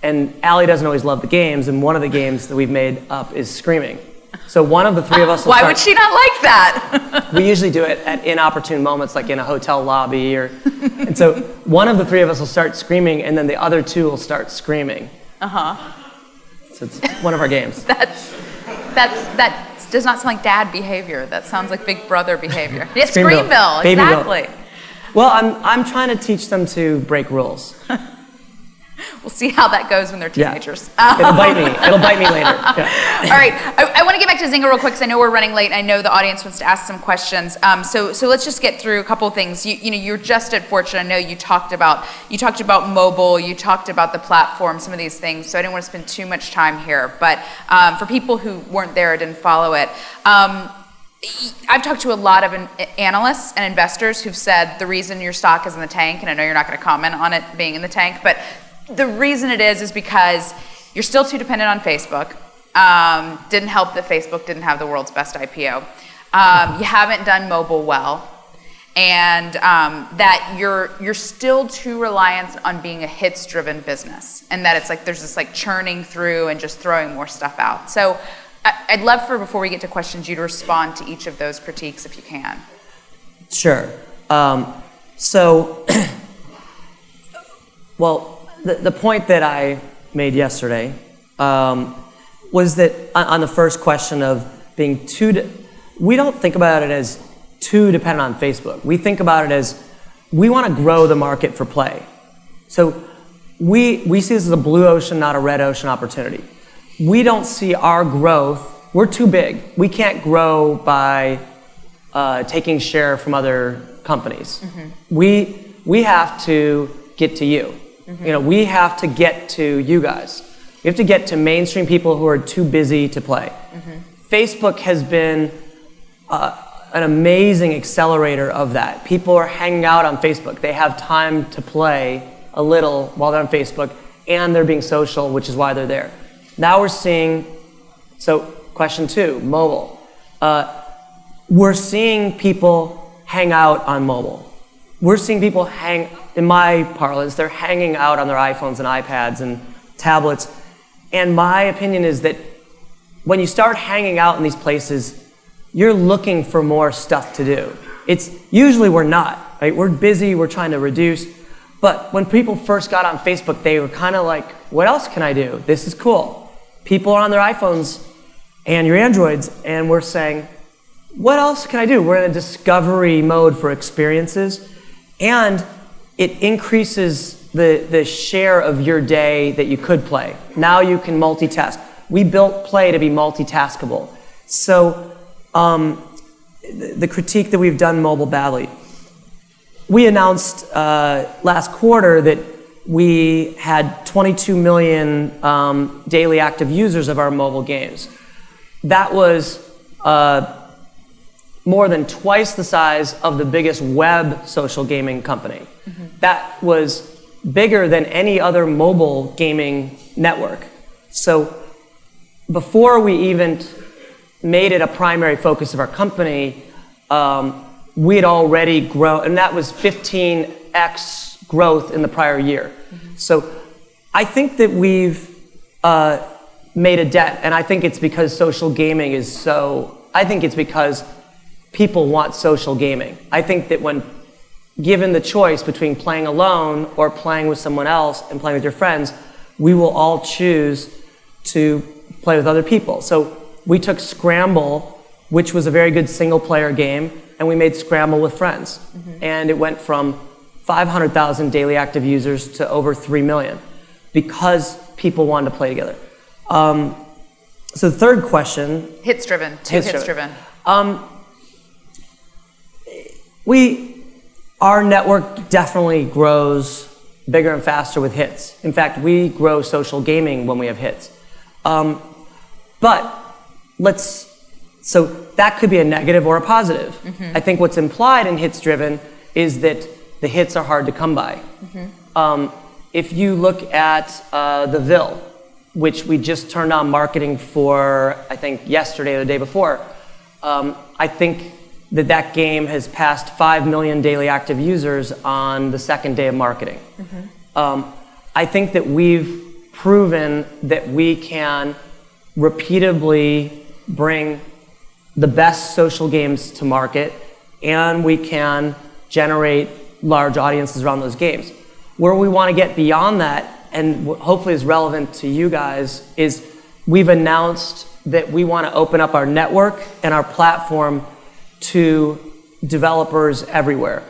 Speaker 6: and Allie doesn't always love the games, and one of the games that we've made up is screaming. So one of the three of us.
Speaker 1: Why start, would she not like that?
Speaker 6: we usually do it at inopportune moments, like in a hotel lobby, or. and so one of the three of us will start screaming, and then the other two will start screaming.
Speaker 1: Uh huh.
Speaker 6: So it's one of our games.
Speaker 1: that's that's that does not sound like dad behavior. That sounds like big brother behavior. Yeah, Screamville, Screamville exactly.
Speaker 6: Well, I'm I'm trying to teach them to break rules.
Speaker 1: we'll see how that goes when they're teenagers.
Speaker 6: Yeah. It'll bite me. It'll bite me later. Yeah.
Speaker 1: All right. I, I want to get back to Zynga real quick because I know we're running late. And I know the audience wants to ask some questions. Um, so, so let's just get through a couple of things. You, you know, you're just at Fortune. I know you talked about you talked about mobile. You talked about the platform. Some of these things. So I didn't want to spend too much time here. But um, for people who weren't there or didn't follow it. Um, I've talked to a lot of analysts and investors who've said the reason your stock is in the tank, and I know you're not going to comment on it being in the tank, but the reason it is is because you're still too dependent on Facebook. Um, didn't help that Facebook didn't have the world's best IPO. Um, you haven't done mobile well, and um, that you're you're still too reliant on being a hits-driven business, and that it's like there's this like churning through and just throwing more stuff out. So, I'd love for before we get to questions, you to respond to each of those critiques if you can.
Speaker 6: Sure. Um, so, well the, the point that I made yesterday um, was that on the first question of being too, we don't think about it as too dependent on Facebook. We think about it as we want to grow the market for play. So we, we see this as a blue ocean, not a red ocean opportunity. We don't see our growth, we're too big. We can't grow by uh, taking share from other companies. Mm-hmm. We, we have to get to you. Mm-hmm. You know, we have to get to you guys. We have to get to mainstream people who are too busy to play. Mm-hmm. Facebook has been uh, an amazing accelerator of that. People are hanging out on Facebook. They have time to play a little while they're on Facebook, and they're being social, which is why they're there. Now we're seeing, so question two, mobile. Uh, we're seeing people hang out on mobile. We're seeing people hang, in my parlance, they're hanging out on their iPhones and iPads and tablets. And my opinion is that when you start hanging out in these places, you're looking for more stuff to do. It's usually we're not, right? We're busy, we're trying to reduce. But when people first got on Facebook, they were kind of like, what else can I do? This is cool. People are on their iPhones and your Androids, and we're saying, what else can I do? We're in a discovery mode for experiences. And it increases the, the share of your day that you could play. Now you can multitask. We built play to be multitaskable. So um, the, the critique that we've done mobile badly. We announced uh, last quarter that we had 22 million um, daily active users of our mobile games. That was uh, more than twice the size of the biggest web social gaming company. Mm-hmm. That was bigger than any other mobile gaming network. So before we even made it a primary focus of our company, um, we had already grown, and that was 15x growth in the prior year. Mm-hmm. So I think that we've uh, made a debt, and I think it's because social gaming is so, I think it's because people want social gaming. I think that when given the choice between playing alone or playing with someone else and playing with your friends, we will all choose to play with other people. So we took Scramble, which was a very good single player game, and we made Scramble with friends. Mm-hmm. And it went from 500,000 daily active users to over 3 million because people wanted to play together. Um, So the third question,
Speaker 1: Hits driven, two
Speaker 6: Hits
Speaker 1: hits,
Speaker 6: driven.
Speaker 1: driven.
Speaker 6: We, our network definitely grows bigger and faster with hits. In fact, we grow social gaming when we have hits. Um, but let's, so that could be a negative or a positive. I think what's implied in hits driven is that the hits are hard to come by. Um, if you look at uh, The Ville, which we just turned on marketing for, I think, yesterday or the day before, um, I think that that game has passed 5 million daily active users on the second day of marketing. Um, I think that we've proven that we can repeatably bring the best social games to market and we can generate large audiences around those games. Where we want to get beyond that, and what hopefully is relevant to you guys, is we've announced that we want to open up our network and our platform to developers everywhere.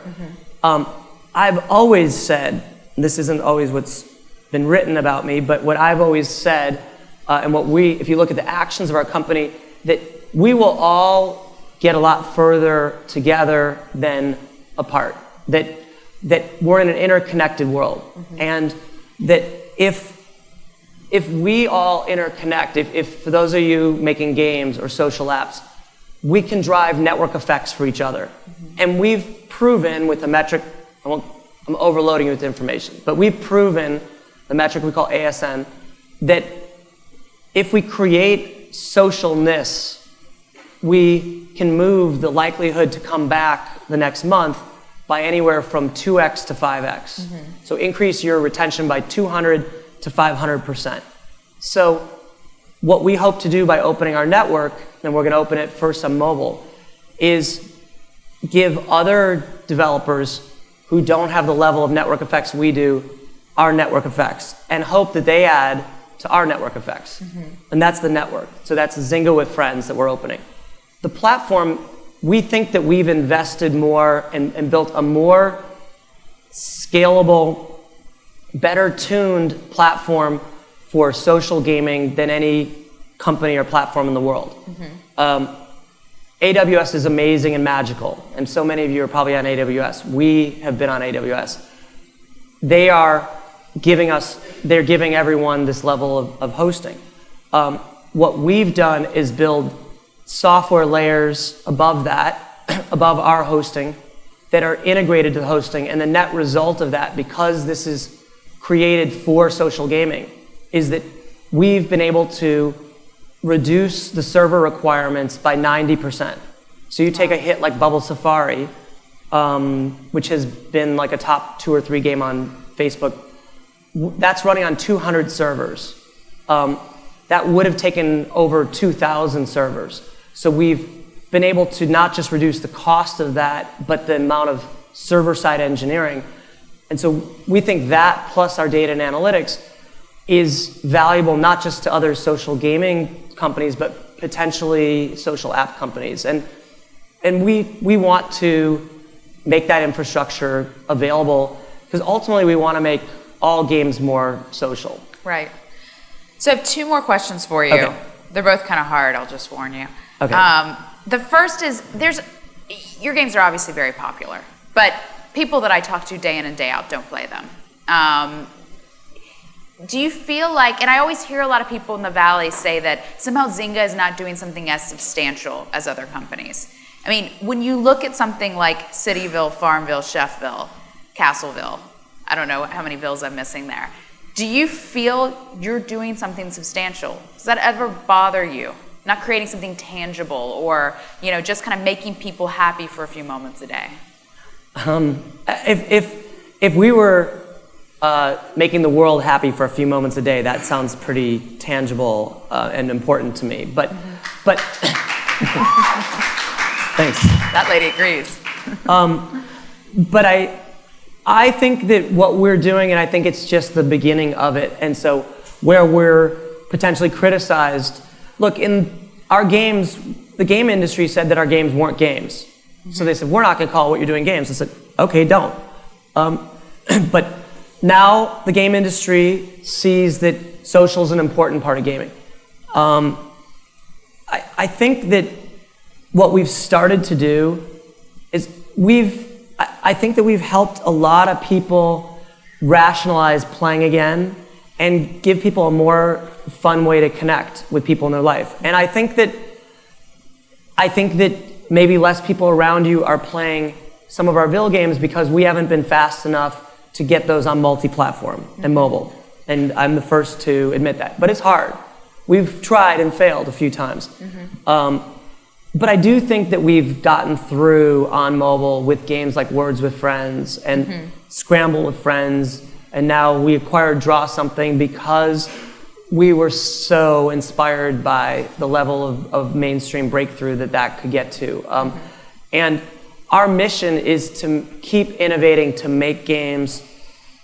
Speaker 6: Um, I've always said, this isn't always what's been written about me, but what I've always said, uh, and what we, if you look at the actions of our company, that we will all get a lot further together than apart. That, that we're in an interconnected world. And that if if we all interconnect, if, if for those of you making games or social apps, we can drive network effects for each other. Mm-hmm. And we've proven with a metric, I won't, I'm overloading you with information, but we've proven the metric we call ASN that if we create socialness, we can move the likelihood to come back the next month by anywhere from 2x to 5x. Mm-hmm. So increase your retention by 200 to 500%. So what we hope to do by opening our network, and we're going to open it first on mobile, is give other developers who don't have the level of network effects we do our network effects and hope that they add to our network effects. Mm-hmm. And that's the network. So that's Zynga with Friends that we're opening. The platform, we think that we've invested more and, and built a more scalable, better tuned platform for social gaming than any company or platform in the world. Um, AWS is amazing and magical, and so many of you are probably on AWS. We have been on AWS. They are giving us, they're giving everyone this level of, of hosting. Um, what we've done is build software layers above that, above our hosting, that are integrated to the hosting, and the net result of that, because this is created for social gaming, is that we've been able to reduce the server requirements by 90%. So you take a hit like Bubble Safari, um, which has been like a top two or three game on Facebook, that's running on 200 servers. Um, that would have taken over 2,000 servers. So we've been able to not just reduce the cost of that, but the amount of server side engineering. And so we think that plus our data and analytics is valuable not just to other social gaming companies, but potentially social app companies. And, and we, we want to make that infrastructure available because ultimately we want to make all games more social.
Speaker 1: Right. So I have two more questions for you.
Speaker 6: Okay.
Speaker 1: They're both kind of hard, I'll just warn you.
Speaker 6: Okay.
Speaker 1: Um, the first is there's your games are obviously very popular, but people that I talk to day in and day out don't play them. Um, do you feel like, and I always hear a lot of people in the valley say that somehow Zynga is not doing something as substantial as other companies. I mean, when you look at something like Cityville, Farmville, Chefville, Castleville, I don't know how many vills I'm missing there. Do you feel you're doing something substantial? Does that ever bother you? Not creating something tangible or, you know, just kind of making people happy for a few moments a day?
Speaker 6: Um, If, if, if we were uh, making the world happy for a few moments a day, that sounds pretty tangible uh, and important to me. But, but thanks.
Speaker 1: That lady agrees.
Speaker 6: But I, I think that what we're doing, and I think it's just the beginning of it. And so, where we're potentially criticized, look, in our games, the game industry said that our games weren't games. So they said, we're not going to call what you're doing games. I said, okay, don't. Um, but now the game industry sees that social is an important part of gaming. Um, I, I think that what we've started to do is we've, I, I think that we've helped a lot of people rationalize playing again and give people a more fun way to connect with people in their life. And I think that, I think that maybe less people around you are playing some of our Ville games because we haven't been fast enough to get those on multi-platform and mobile. And I'm the first to admit that. But it's hard. We've tried and failed a few times. Um, but I do think that we've gotten through on mobile with games like Words with Friends and Scramble with Friends, and now we acquired Draw Something because we were so inspired by the level of, of mainstream breakthrough that that could get to. Um, And our mission is to keep innovating to make games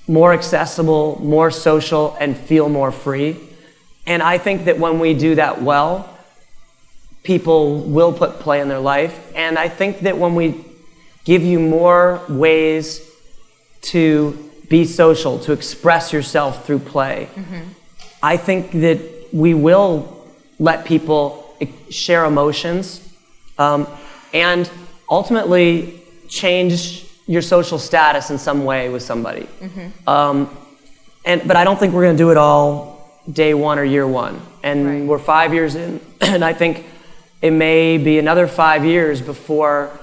Speaker 6: more accessible, more social, and feel more free. And I think that when we do that well, people will put play in their life. And I think that when we give you more ways to be social, to express yourself through play, I think that we will let people share emotions um, and ultimately change your social status in some way with somebody. Um, and, but I don't think we're going to do it all day one or year one. And
Speaker 1: Right.
Speaker 6: we're five years in, and I think it may be another five years before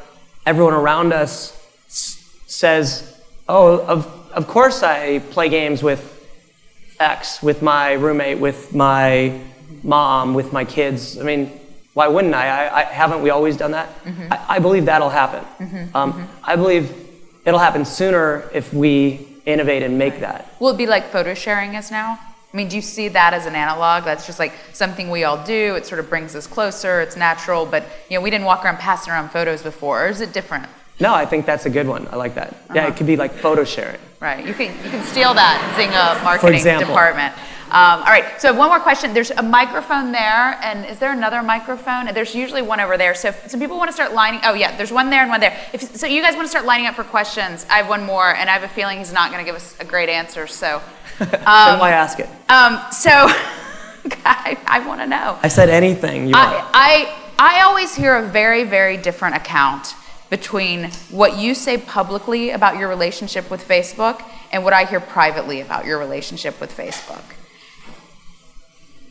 Speaker 6: everyone around us s- says, "Oh, of of course I play games with X, with my roommate, with my mom, with my kids. I mean, why wouldn't I? I, I haven't we always done that? Mm-hmm. I, I believe that'll happen. Mm-hmm. Um, mm-hmm. I believe it'll happen sooner if we innovate and make that.
Speaker 1: Will it be like photo sharing is now? I mean, do you see that as an analog? That's just like something we all do. It sort of brings us closer. It's natural, but you know, we didn't walk around passing around photos before. Or is it different?
Speaker 6: No, I think that's a good one. I like that. Yeah, it uh-huh. could be like photo sharing.
Speaker 1: Right. You can you can steal that Zynga marketing department. Um, all right. So one more question. There's a microphone there, and is there another microphone? There's usually one over there. So if some people want to start lining. Oh yeah, there's one there and one there. If so, you guys want to start lining up for questions. I have one more, and I have a feeling he's not going to give us a great answer. So,
Speaker 6: then why ask it?
Speaker 1: um, so I, I want to know.
Speaker 6: I said anything.
Speaker 1: I, I, I always hear a very, very different account between what you say publicly about your relationship with Facebook and what I hear privately about your relationship with Facebook.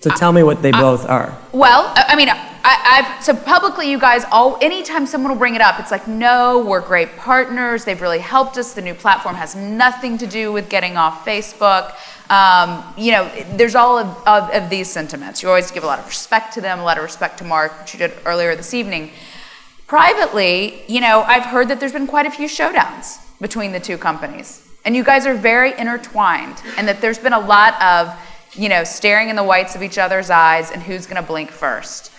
Speaker 6: So tell me what they both are.
Speaker 1: Well, I mean, I, I've so publicly, you guys all. Anytime someone will bring it up, it's like, no, we're great partners. They've really helped us. The new platform has nothing to do with getting off Facebook. Um, you know, there's all of, of, of these sentiments. You always give a lot of respect to them, a lot of respect to Mark, which you did earlier this evening. Privately, you know, I've heard that there's been quite a few showdowns between the two companies. And you guys are very intertwined, and that there's been a lot of, you know, staring in the whites of each other's eyes and who's going to blink first.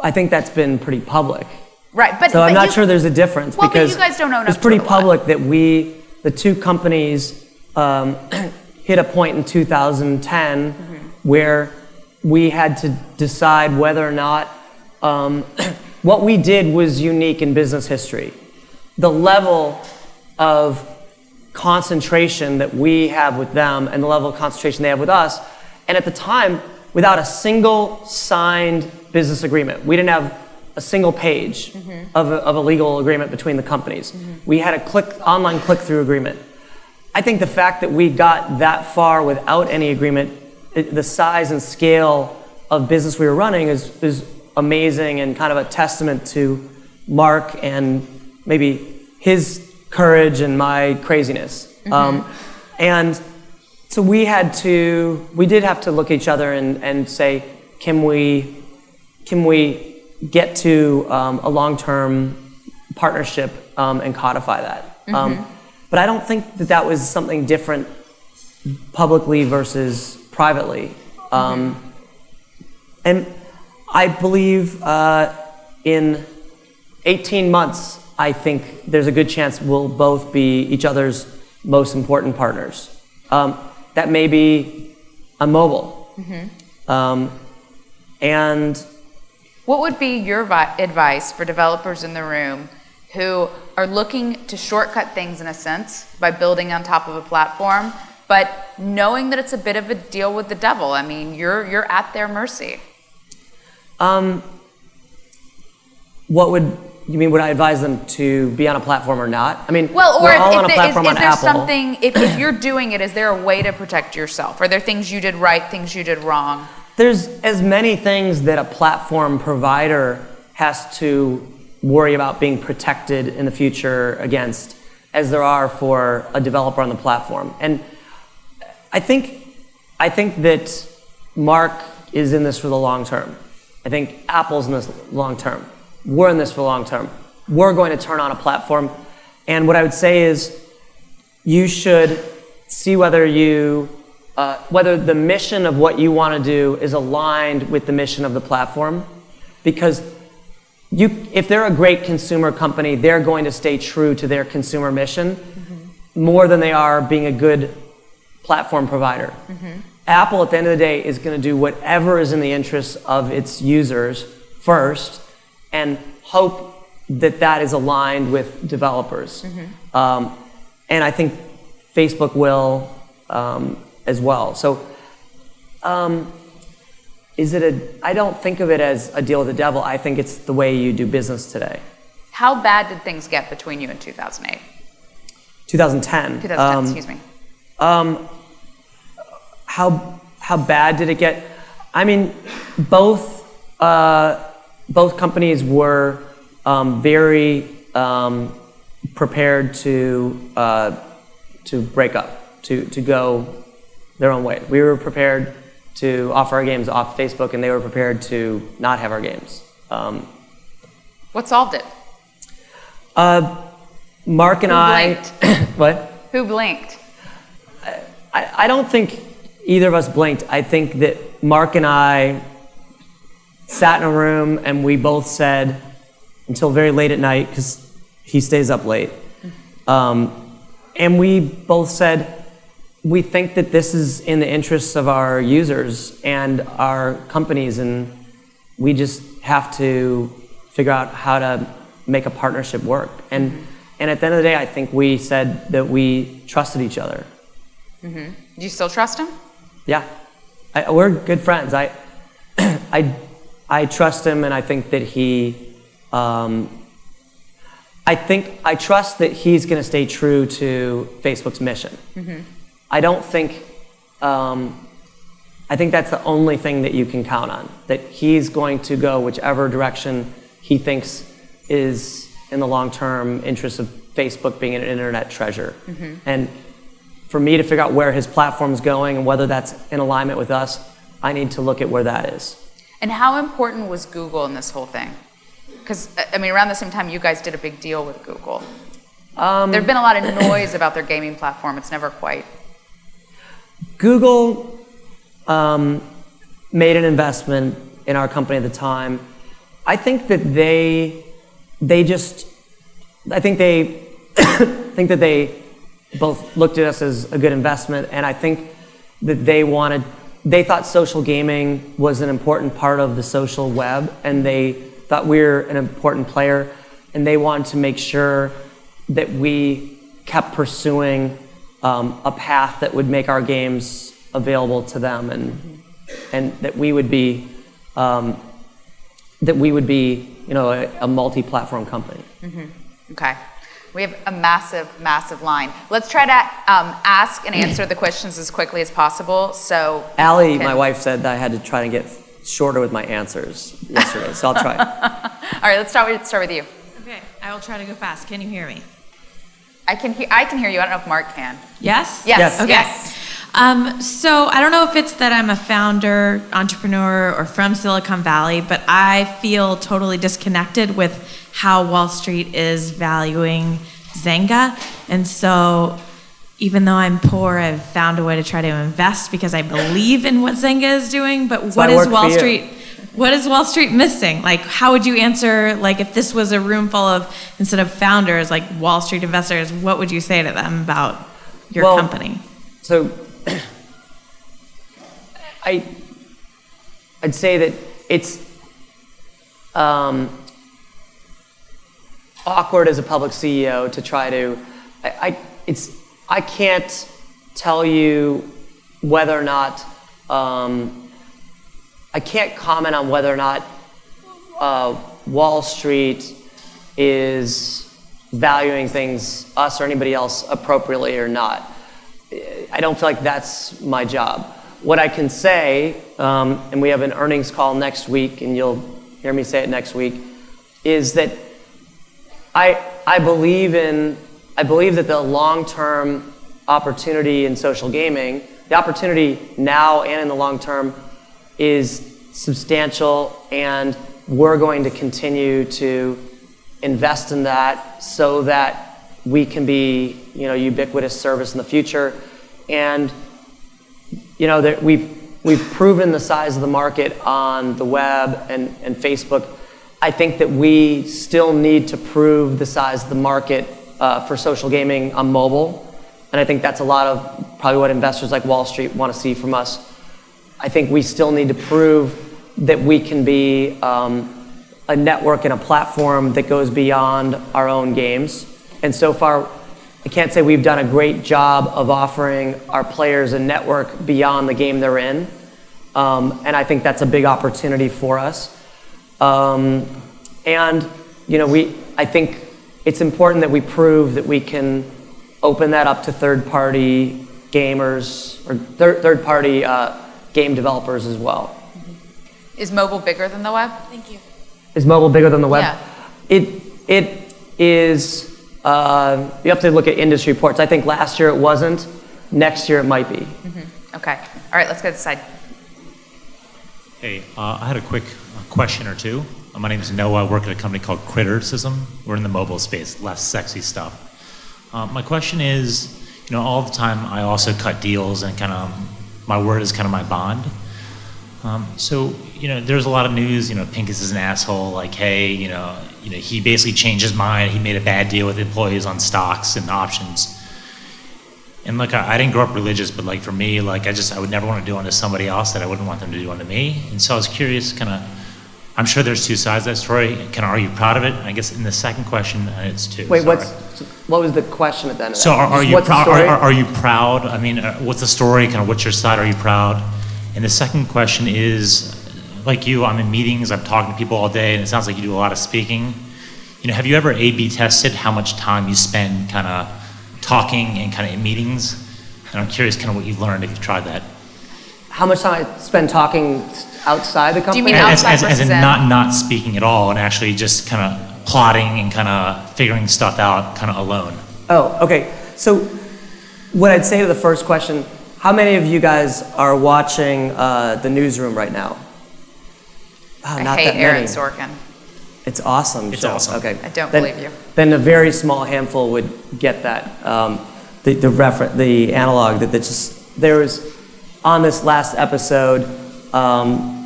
Speaker 6: I think that's been pretty public.
Speaker 1: Right, but
Speaker 6: So I'm not
Speaker 1: you-
Speaker 6: sure there's a difference
Speaker 1: Well, but
Speaker 6: because
Speaker 1: you guys don't own
Speaker 6: it's pretty
Speaker 1: lot.
Speaker 6: public that we, the two companies, um, hit a point in 2010
Speaker 1: Mm-hmm.
Speaker 6: where we had to decide whether or not um, what we did was unique in business history. The level of concentration that we have with them and the level of concentration they have with us. And at the time, without a single signed business agreement, we didn't have a single page mm-hmm. of, a, of a legal agreement between the companies. Mm-hmm. We had a click, online click through agreement. I think the fact that we got that far without any agreement, it, the size and scale of business we were running is, is amazing and kind of a testament to Mark and maybe his courage and my craziness. Mm-hmm. Um, and so we had to, we did have to look at each other and, and say, can we, can we get to um, a long-term partnership um, and codify that? Um, but I don't think that that was something different publicly versus privately. Um, and I believe uh, in 18 months, I think there's a good chance we'll both be each other's most important partners. Um, that may be on mobile. Um, and
Speaker 1: What would be your vi- advice for developers in the room who are looking to shortcut things in a sense by building on top of a platform, but knowing that it's a bit of a deal with the devil? I mean, you're you're at their mercy.
Speaker 6: Um, What would you mean? Would I advise them to be on a platform or not? I mean,
Speaker 1: Well, or
Speaker 6: we're
Speaker 1: if,
Speaker 6: all
Speaker 1: if
Speaker 6: on a
Speaker 1: is,
Speaker 6: platform
Speaker 1: is
Speaker 6: on
Speaker 1: there
Speaker 6: Apple.
Speaker 1: something, if, if you're doing it, is there a way to protect yourself? Are there things you did right, things you did wrong?
Speaker 6: There's as many things that a platform provider has to worry about being protected in the future against as there are for a developer on the platform. And I think, I think that Mark is in this for the long term. I think Apple's in this long term. We're in this for the long term. We're going to turn on a platform. And what I would say is you should see whether you uh, whether the mission of what you want to do is aligned with the mission of the platform because you if they're a great consumer company they're going to stay true to their consumer mission more than they are being a good platform provider apple at the end of the day is going to do whatever is in the interests of its users first and hope that that is aligned with developers um, and i think facebook will um, as well so um, is it a i don't think of it as a deal with the devil i think it's the way you do business today
Speaker 1: How bad did things get between you in 2008?
Speaker 6: 2010
Speaker 1: 2010,
Speaker 6: um,
Speaker 1: excuse me.
Speaker 6: how how bad did it get? I mean, both uh, both companies were um, very um, prepared to uh, to break up, to to go their own way. We were prepared to offer our games off Facebook, and they were prepared to not have our games. Um,
Speaker 1: What solved it?
Speaker 6: Mark and
Speaker 1: Who
Speaker 6: I,
Speaker 1: blinked?
Speaker 6: what?
Speaker 1: Who blinked?
Speaker 6: I, I don't think either of us blinked. I think that Mark and I sat in a room and we both said until very late at night because he stays up late. Um, and we both said we think that this is in the interests of our users and our companies, and we just have to figure out how to make a partnership work. And and at the end of the day, I think we said that we trusted each other.
Speaker 1: Do you still trust him?
Speaker 6: Yeah, I, we're good friends. I, I, I trust him, and I think that he, um, I think I trust that he's going to stay true to Facebook's mission. I don't think, um, I think that's the only thing that you can count on. That he's going to go whichever direction he thinks is in the long-term interest of Facebook being an internet treasure. And for me to figure out where his platform's going and whether that's in alignment with us, I need to look at where that is.
Speaker 1: And how important was Google in this whole thing? Because, I mean, around the same time, you guys did a big deal with Google.
Speaker 6: Um,
Speaker 1: There'd been a lot of noise about their gaming platform. It's never quite.
Speaker 6: Google um, made an investment in our company at the time. I think that they, they just, I think they, think that they both looked at us as a good investment, and I think that they wanted, they thought social gaming was an important part of the social web, and they thought we were an important player, and they wanted to make sure that we kept pursuing um, a path that would make our games available to them, and and that we would be um, that we would be, you know, a, a multi-platform company.
Speaker 1: Okay. We have a massive, massive line. Let's try to um, ask and answer the questions as quickly as possible. So,
Speaker 6: Allie,
Speaker 1: Okay.
Speaker 6: my wife, said that I had to try to get shorter with my answers yesterday, so I'll try.
Speaker 1: all right, let's start with, start with you.
Speaker 7: Okay, I will try to go fast. Can you hear me?
Speaker 1: I can, hear, I can hear you. I don't know if Mark can.
Speaker 7: Yes?
Speaker 1: Yes,
Speaker 6: Yes.
Speaker 7: Okay.
Speaker 1: yes.
Speaker 7: Um, so I don't know if it's that I'm a founder, entrepreneur, or from Silicon Valley, but I feel totally disconnected with how Wall Street is valuing Zynga. And so even though I'm poor, I've found a way to try to invest because I believe in what Zynga is doing. But what is Wall. Street? What is Wall Street missing? Like, how would you answer, like, if this was a room full of, instead of founders, like Wall Street investors, what would you say to them about your
Speaker 6: Well,
Speaker 7: company?
Speaker 6: So, I, I'd say that it's um, awkward as a public CEO to try to. I, I, it's, I can't tell you whether or not. Um, I can't comment on whether or not uh, Wall Street is valuing things, us or anybody else, appropriately or not. I don't feel like that's my job. What I can say, um, and we have an earnings call next week, and you'll hear me say it next week, is that I, I believe in I believe that the long-term opportunity in social gaming, the opportunity now and in the long term, is substantial, and we're going to continue to invest in that so that we can be, you know, ubiquitous service in the future. And you know, that we've we've proven the size of the market on the web and, and Facebook. I think that we still need to prove the size of the market uh, for social gaming on mobile. And I think that's a lot of probably what investors like Wall Street want to see from us. I think we still need to prove that we can be um, a network and a platform that goes beyond our own games. And so far, I can't say we've done a great job of offering our players a network beyond the game they're in. Um, and I think that's a big opportunity for us. Um, and, you know, we, I think it's important that we prove that we can open that up to third-party gamers or third, third-party uh, game developers as well.
Speaker 1: Is mobile bigger than the web?
Speaker 7: Thank you.
Speaker 6: Is mobile bigger than the web?
Speaker 1: Yeah.
Speaker 6: It, it is, uh, you have to look at industry reports. I think last year it wasn't. Next year it might be.
Speaker 1: Okay. All right, let's go to the side.
Speaker 8: Hey, uh, I had a quick question or two. Uh, my name is Noah. I work at a company called Criticism. We're in the mobile space, less sexy stuff. Uh, my question is, you know, all the time I also cut deals and kind of my word is kind of my bond. Um, so, you know, there's a lot of news, you know, Pincus is an asshole, like, hey, you know, you know, he basically changed his mind. He made a bad deal with employees on stocks and options. And like, I, I didn't grow up religious, but like for me, like, I just, I would never want to do unto somebody else that I wouldn't want them to do unto me. And so I was curious, kind of, I'm sure there's two sides to that story. Can are you proud of it? I guess in the second question, uh, it's two.
Speaker 6: Wait,
Speaker 8: sorry.
Speaker 6: what's, what was the question at the end of
Speaker 8: So
Speaker 6: that?
Speaker 8: are, are you proud? Are, are, are you proud? I mean, uh, what's the story? Kind of what's your side? Are you proud? And the second question is, like you, I'm in meetings. I'm talking to people all day, and it sounds like you do a lot of speaking. You know, have you ever A/B tested how much time you spend kind of talking and kind of in meetings? And I'm curious, kind of what you've learned if you've tried that.
Speaker 6: How much time I spend talking outside the company?
Speaker 1: mean
Speaker 8: as,
Speaker 1: outside
Speaker 8: as, as in
Speaker 1: in?
Speaker 8: not not speaking at all, and actually just kind of plotting and kind of figuring stuff out, kind of alone.
Speaker 6: Oh, okay. So, what I'd say to the first question: How many of you guys are watching uh, the newsroom right now? Oh,
Speaker 1: I
Speaker 6: not
Speaker 1: hate
Speaker 6: that
Speaker 1: Aaron
Speaker 6: many.
Speaker 1: Sorkin.
Speaker 6: It's awesome.
Speaker 8: It's
Speaker 6: show.
Speaker 8: awesome.
Speaker 6: Okay.
Speaker 1: I don't
Speaker 6: Then-
Speaker 1: believe you.
Speaker 6: Then a very small handful would get that. Um, the the refer- the analog that, that just there was on this last episode. Um,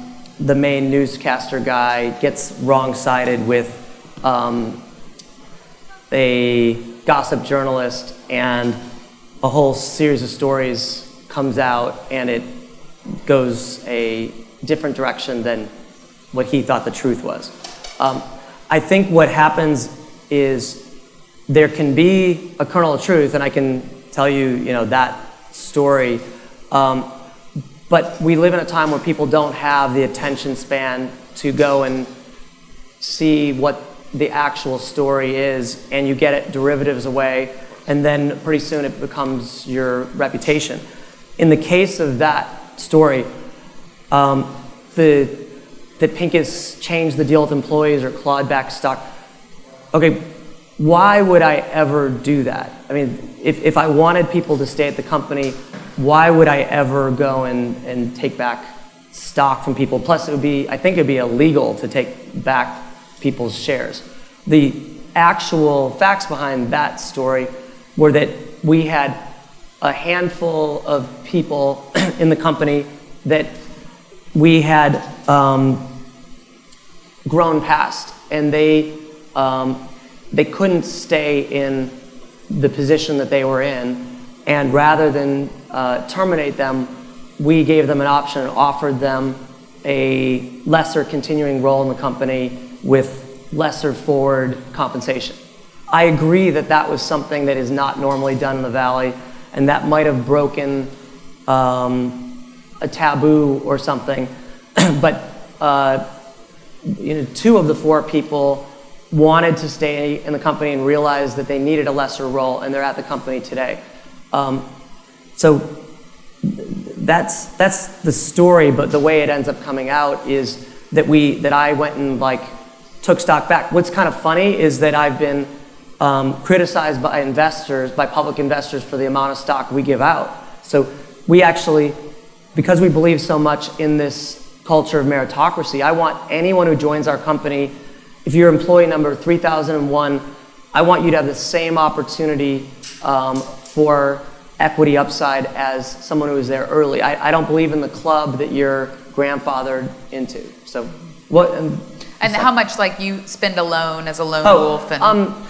Speaker 6: the main newscaster guy gets wrong-sided with um, a gossip journalist, and a whole series of stories comes out, and it goes a different direction than what he thought the truth was. Um, I think what happens is there can be a kernel of truth, and I can tell you, you know, that story. Um, but we live in a time where people don't have the attention span to go and see what the actual story is, and you get it derivatives away, and then pretty soon it becomes your reputation. In the case of that story, um, the that Pincus changed the deal with employees or clawed back stock. Okay, why would I ever do that? I mean, if, if I wanted people to stay at the company, why would I ever go and, and take back stock from people? Plus, it would be, I think it would be illegal to take back people's shares. The actual facts behind that story were that we had a handful of people in the company that we had um, grown past, and they um, they couldn't stay in the position that they were in, and rather than uh, terminate them, we gave them an option and offered them a lesser continuing role in the company with lesser forward compensation. I agree that that was something that is not normally done in the Valley, and that might have broken um, a taboo or something. but uh, you know, two of the four people wanted to stay in the company and realized that they needed a lesser role, and they're at the company today. Um, so that's that's the story, but the way it ends up coming out is that we that I went and like took stock back. What's kind of funny is that I've been um, criticized by investors, by public investors, for the amount of stock we give out. So we actually, because we believe so much in this culture of meritocracy, I want anyone who joins our company, if you're employee number 3001, I want you to have the same opportunity um, for equity upside as someone who was there early. I, I don't believe in the club that you're grandfathered into. So what? And,
Speaker 1: and how much like you spend alone as a lone
Speaker 6: oh,
Speaker 1: wolf? And-
Speaker 6: um,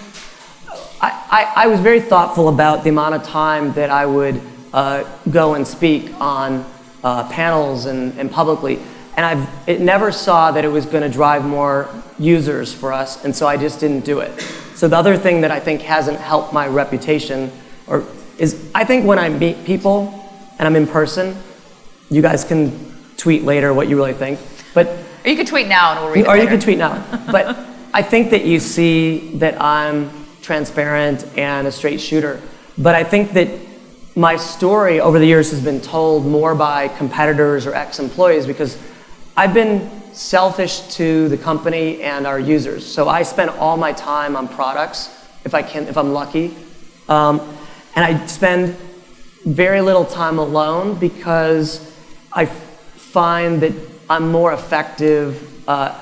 Speaker 6: I, I, I was very thoughtful about the amount of time that I would uh, go and speak on uh, panels and, and publicly. And I've it never saw that it was going to drive more users for us, and so I just didn't do it. So the other thing that I think hasn't helped my reputation, or is I think when I meet people and I'm in person, you guys can tweet later what you really think, but
Speaker 1: or you can tweet now and we'll read it.
Speaker 6: Or you can tweet now, but I think that you see that I'm transparent and a straight shooter. But I think that my story over the years has been told more by competitors or ex-employees because I've been selfish to the company and our users. So I spend all my time on products, if I can, if I'm lucky, um, and I spend very little time alone because I find that I'm more effective uh,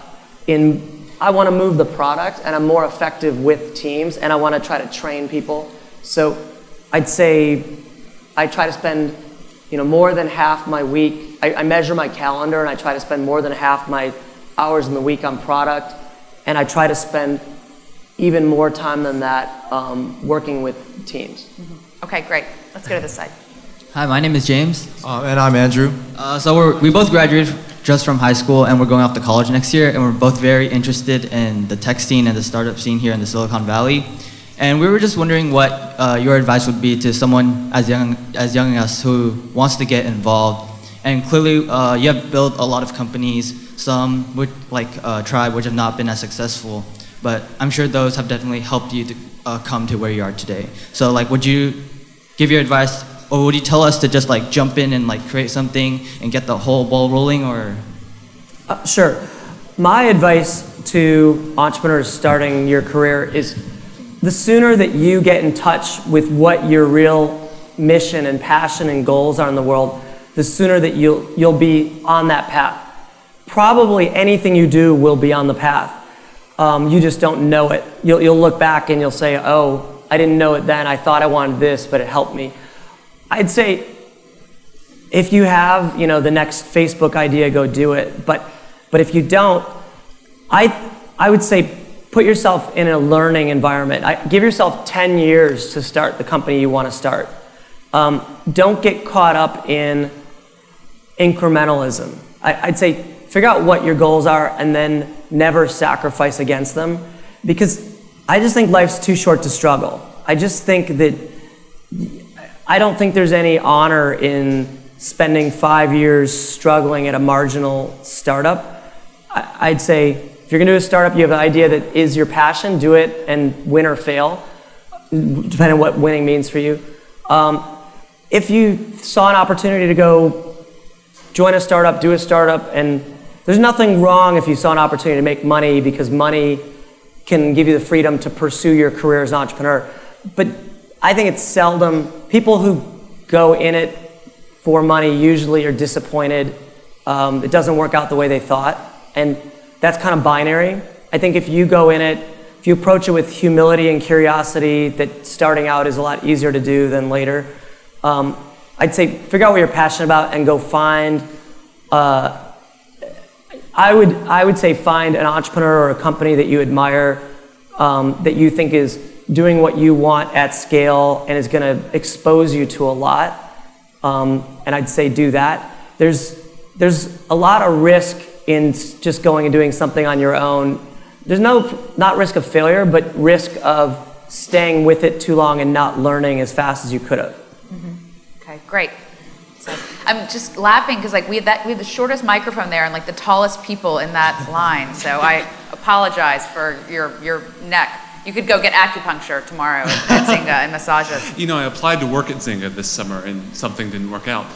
Speaker 6: in. I want to move the product, and I'm more effective with teams, and I want to try to train people. So I'd say I try to spend, you know, more than half my week. I, I measure my calendar, and I try to spend more than half my hours in the week on product, and I try to spend even more time than that um, working with teams.
Speaker 1: Mm-hmm. Okay, great. Let's go to this side.
Speaker 9: Hi, my name is James.
Speaker 10: Uh, and I'm Andrew.
Speaker 9: Uh, so we're, we both graduated just from high school and we're going off to college next year and we're both very interested in the tech scene and the startup scene here in the Silicon Valley. And we were just wondering what uh, your advice would be to someone as young as young as us who wants to get involved. And clearly, uh, you have built a lot of companies, some which, like uh, Tribe, which have not been as successful. But I'm sure those have definitely helped you to uh, come to where you are today. So, like, would you give your advice, or would you tell us to just like jump in and like create something and get the whole ball rolling, or?
Speaker 6: Uh, sure. My advice to entrepreneurs starting your career is the sooner that you get in touch with what your real mission and passion and goals are in the world, the sooner that you'll, you'll be on that path. Probably anything you do will be on the path. Um, you just don't know it. You'll, you'll look back and you'll say, oh, I didn't know it then. I thought I wanted this, but it helped me. I'd say if you have, you know, the next Facebook idea, go do it. But, but if you don't, I, I would say put yourself in a learning environment. I, give yourself 10 years to start the company you want to start. Um, don't get caught up in incrementalism. I, I'd say figure out what your goals are and then never sacrifice against them because I just think life's too short to struggle. I just think that I don't think there's any honor in spending five years struggling at a marginal startup. I'd say if you're going to do a startup, you have an idea that is your passion, do it and win or fail, depending on what winning means for you. Um, if you saw an opportunity to go join a startup, do a startup, and there's nothing wrong if you saw an opportunity to make money because money can give you the freedom to pursue your career as an entrepreneur. But I think it's seldom, people who go in it for money usually are disappointed. Um, it doesn't work out the way they thought. And that's kind of binary. I think if you go in it, if you approach it with humility and curiosity, that starting out is a lot easier to do than later. Um, I'd say figure out what you're passionate about and go find. Uh, I would I would say find an entrepreneur or a company that you admire, um, that you think is doing what you want at scale and is going to expose you to a lot. Um, and I'd say do that. There's there's a lot of risk in just going and doing something on your own. There's no not risk of failure, but risk of staying with it too long and not learning as fast as you could have.
Speaker 1: Mm-hmm. Okay, great. So, I'm just laughing because like we have that we have the shortest microphone there and like the tallest people in that line. So I apologize for your your neck. You could go get acupuncture tomorrow at, at Zynga and massage us.
Speaker 10: You know, I applied to work at Zynga this summer and something didn't work out.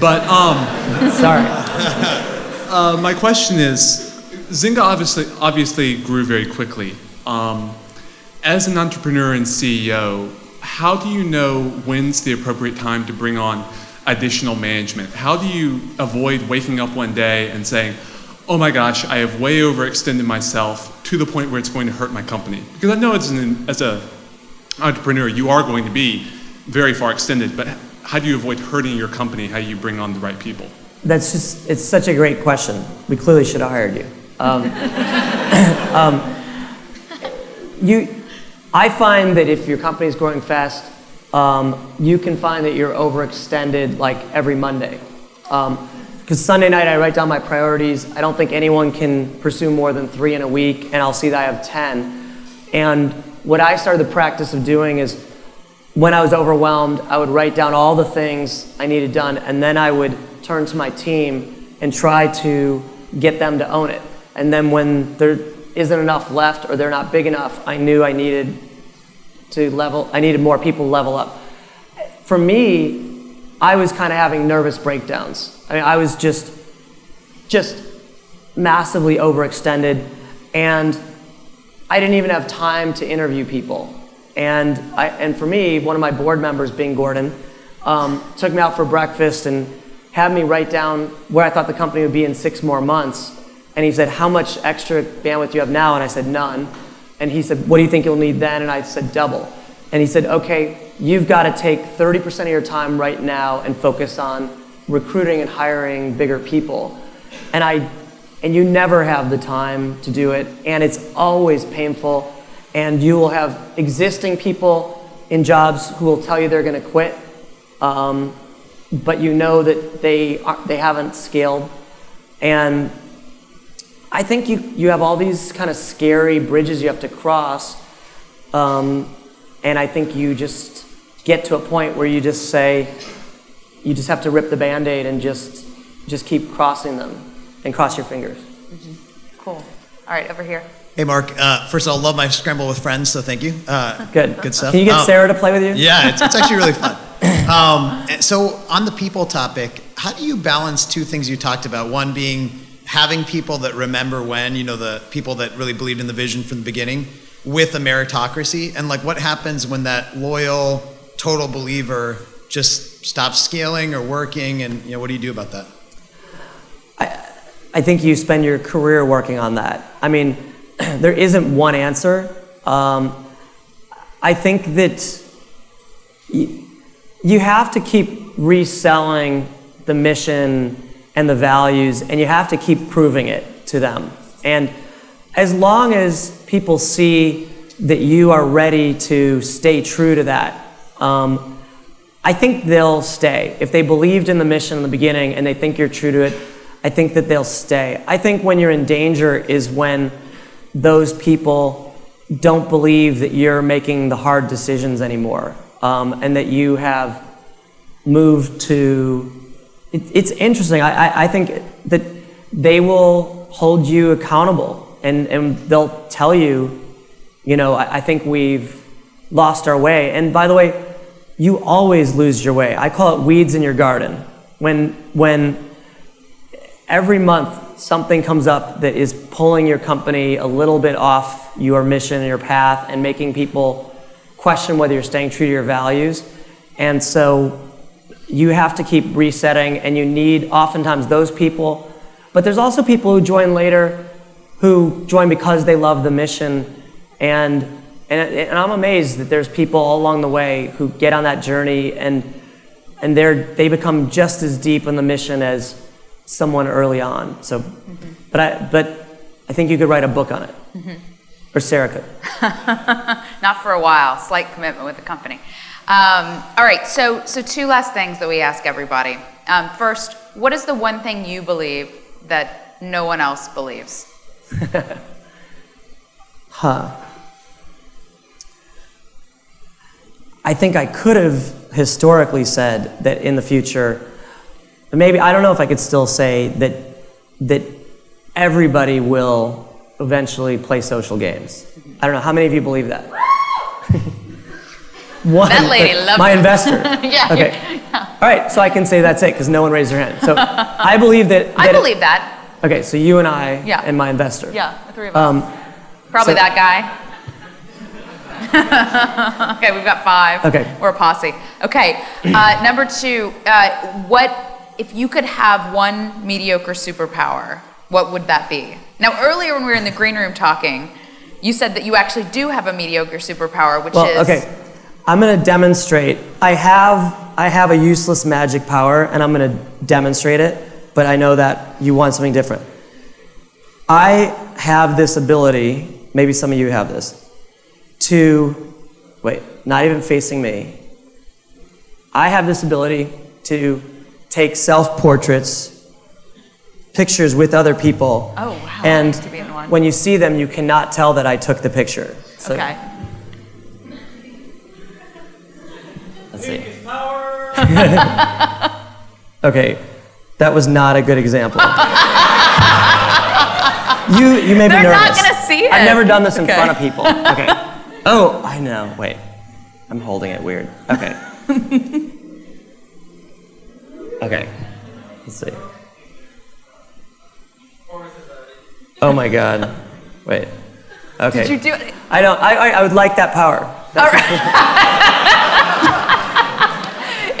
Speaker 10: But um,
Speaker 6: Sorry.
Speaker 10: uh, my question is, Zynga obviously obviously grew very quickly. Um, as an entrepreneur and CEO, how do you know when's the appropriate time to bring on additional management? How do you avoid waking up one day and saying, "Oh my gosh, I have way overextended myself to the point where it's going to hurt my company"? Because I know as an as a entrepreneur, you are going to be very far extended, but how do you avoid hurting your company? How do you bring on the right people?
Speaker 6: That's just, it's such a great question. We clearly should have hired you. Um, um, you I find that if your company is growing fast, um, you can find that you're overextended like every Monday. Because Sunday night I write down my priorities. I don't think anyone can pursue more than three in a week, and I'll see that I have 10. And what I started the practice of doing is when I was overwhelmed, I would write down all the things I needed done, and then I would turn to my team and try to get them to own it. And then when there isn't enough left or they're not big enough, I knew I needed to level, I needed more people to level up. For me, I was kind of having nervous breakdowns. I mean, I was just, just massively overextended, and I didn't even have time to interview people. And, I, and for me, one of my board members, Bing Gordon, um, took me out for breakfast and had me write down where I thought the company would be in six more months. And he said, How much extra bandwidth do you have now? And I said, None. And he said, What do you think you'll need then? And I said, Double. And he said, Okay, you've got to take 30% of your time right now and focus on recruiting and hiring bigger people. And I and you never have the time to do it, and it's always painful. And you will have existing people in jobs who will tell you they're going to quit, um, but you know that they are, they haven't scaled. And I think you you have all these kind of scary bridges you have to cross, um, and I think you just get to a point where you just say, you just have to rip the band-aid and just just keep crossing them and cross your fingers.
Speaker 1: Cool. All right, over here.
Speaker 11: Hey, Mark. Uh, first of all, love my scramble with friends, so thank you. Uh,
Speaker 6: Good.
Speaker 11: Good stuff.
Speaker 6: Can you get
Speaker 11: Um,
Speaker 6: Sarah to play with you?
Speaker 11: Yeah, it's, it's actually really fun. Um, so, on the people topic, how do you balance two things you talked about? One being having people that remember when, you know, the people that really believed in the vision from the beginning, with a meritocracy, and like what happens when that loyal, total believer just stops scaling or working, and you know, what do you do about that?
Speaker 6: I I think you spend your career working on that. I mean, there isn't one answer. Um, I think that y- you have to keep reselling the mission and the values, and you have to keep proving it to them. And as long as people see that you are ready to stay true to that, um, I think they'll stay. If they believed in the mission in the beginning and they think you're true to it, I think that they'll stay. I think when you're in danger is when those people don't believe that you're making the hard decisions anymore um, and that you have moved to. It, it's interesting. I, I, I think that they will hold you accountable and, and they'll tell you, you know, I, I think we've lost our way. And by the way, you always lose your way. I call it weeds in your garden. When, when every month something comes up that is pulling your company a little bit off your mission and your path and making people question whether you're staying true to your values. And so you have to keep resetting and you need oftentimes those people. But there's also people who join later who join because they love the mission. And, and, and I'm amazed that there's people all along the way who get on that journey and, and they're, they become just as deep in the mission as someone early on. So, mm-hmm. but, I, but I think you could write a book on it. Mm-hmm. Or Sarah could.
Speaker 1: Not for a while. Slight commitment with the company. Um, all right. So, so two last things that we ask everybody. Um, first, what is the one thing you believe that no one else believes?
Speaker 6: Huh. I think I could have historically said that in the future, maybe I don't know if I could still say that that everybody will eventually play social games. I don't know how many of you believe that. One,
Speaker 1: That lady loves
Speaker 6: my
Speaker 1: it.
Speaker 6: investor.
Speaker 1: yeah.
Speaker 6: Okay. All right, so I can say that's it because no one raised their hand. So I believe that.
Speaker 1: I
Speaker 6: that-
Speaker 1: believe that.
Speaker 6: Okay, so you and I
Speaker 1: Yeah.
Speaker 6: and my investor.
Speaker 1: Yeah, the three of us.
Speaker 6: Um,
Speaker 1: Probably
Speaker 6: so-
Speaker 1: that guy. okay, we've got five.
Speaker 6: Okay.
Speaker 1: We're a posse. Okay, uh, number two, uh, what if you could have one mediocre superpower? What would that be? Now, earlier when we were in the green room talking, you said that you actually do have a mediocre superpower, which
Speaker 6: Well,
Speaker 1: is
Speaker 6: okay. I'm going to demonstrate. I have I have a useless magic power, and I'm going to demonstrate it. But I know that you want something different. I have this ability. Maybe some of you have this. To wait, not even facing me. I have this ability to take self-portraits, pictures with other people.
Speaker 1: Oh, wow,
Speaker 6: And
Speaker 1: used to be in one.
Speaker 6: when you see them, you cannot tell that I took the picture. So-
Speaker 1: okay.
Speaker 6: Let's see. okay, that was not a good example. you you made me
Speaker 1: They're
Speaker 6: nervous.
Speaker 1: not gonna see it.
Speaker 6: I've never done this in
Speaker 1: Okay.
Speaker 6: front of people. Okay. Oh, I know. Wait, I'm holding it weird. Okay. okay. Let's see. Oh my God. Wait. Okay.
Speaker 1: Did you do it?
Speaker 6: I don't. I, I I would like that power.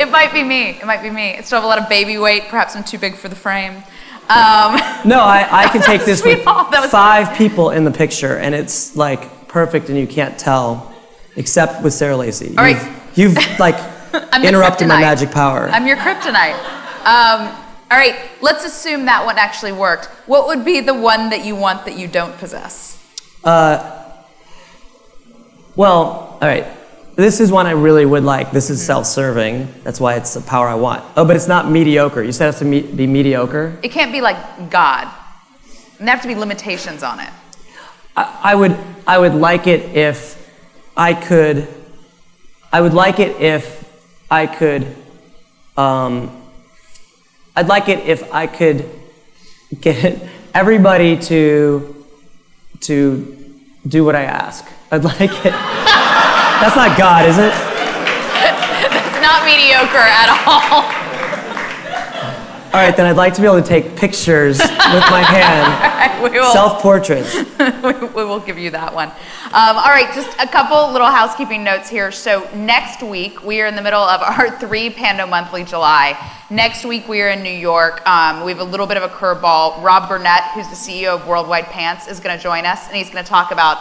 Speaker 1: It might be me. It might be me. I still have a lot of baby weight. Perhaps I'm too big for the frame. Um,
Speaker 6: No, I, I can take this with five people in the picture, and it's like perfect, and you can't tell, except with Sarah Lacy.
Speaker 1: All right.
Speaker 6: You've, you've like interrupted my magic power.
Speaker 1: I'm your kryptonite. Um, all right, let's assume that one actually worked. What would be the one that you want that you don't possess?
Speaker 6: Uh, well, all right. This is one I really would like. This is self-serving. That's why it's the power I want. Oh, but it's not mediocre. You said it has to me- be mediocre.
Speaker 1: It can't be like God. There have to be limitations on it.
Speaker 6: I, I would I would like it if I could I would like it if I could um, I'd like it if I could get everybody to to do what I ask. I'd like it. That's not God, is it?
Speaker 1: That's not mediocre at all.
Speaker 6: All right, then I'd like to be able to take pictures with my hand,
Speaker 1: we will,
Speaker 6: self-portraits.
Speaker 1: we we will give you that one. Um, all right, just a couple little housekeeping notes here. So next week we are in the middle of our three PandoMonthly July. Next week we are in New York. Um, we have a little bit of a curveball. Rob Burnett, who's the CEO of Worldwide Pants, is going to join us, and he's going to talk about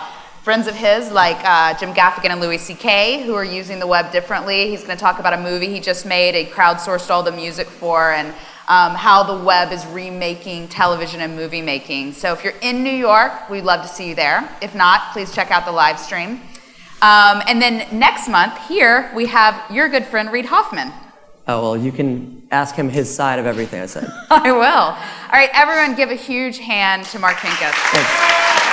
Speaker 1: friends of his like uh, Jim Gaffigan and Louis C.K. who are using the web differently. He's going to talk about a movie he just made, he crowdsourced all the music for, and um, how the web is remaking television and movie making. So if you're in New York, we'd love to see you there. If not, please check out the live stream. Um, and then next month, here we have your good friend Reid Hoffman.
Speaker 6: Oh well, you can ask him his side of everything I said.
Speaker 1: I will. All right, everyone, give a huge hand to Mark Pincus.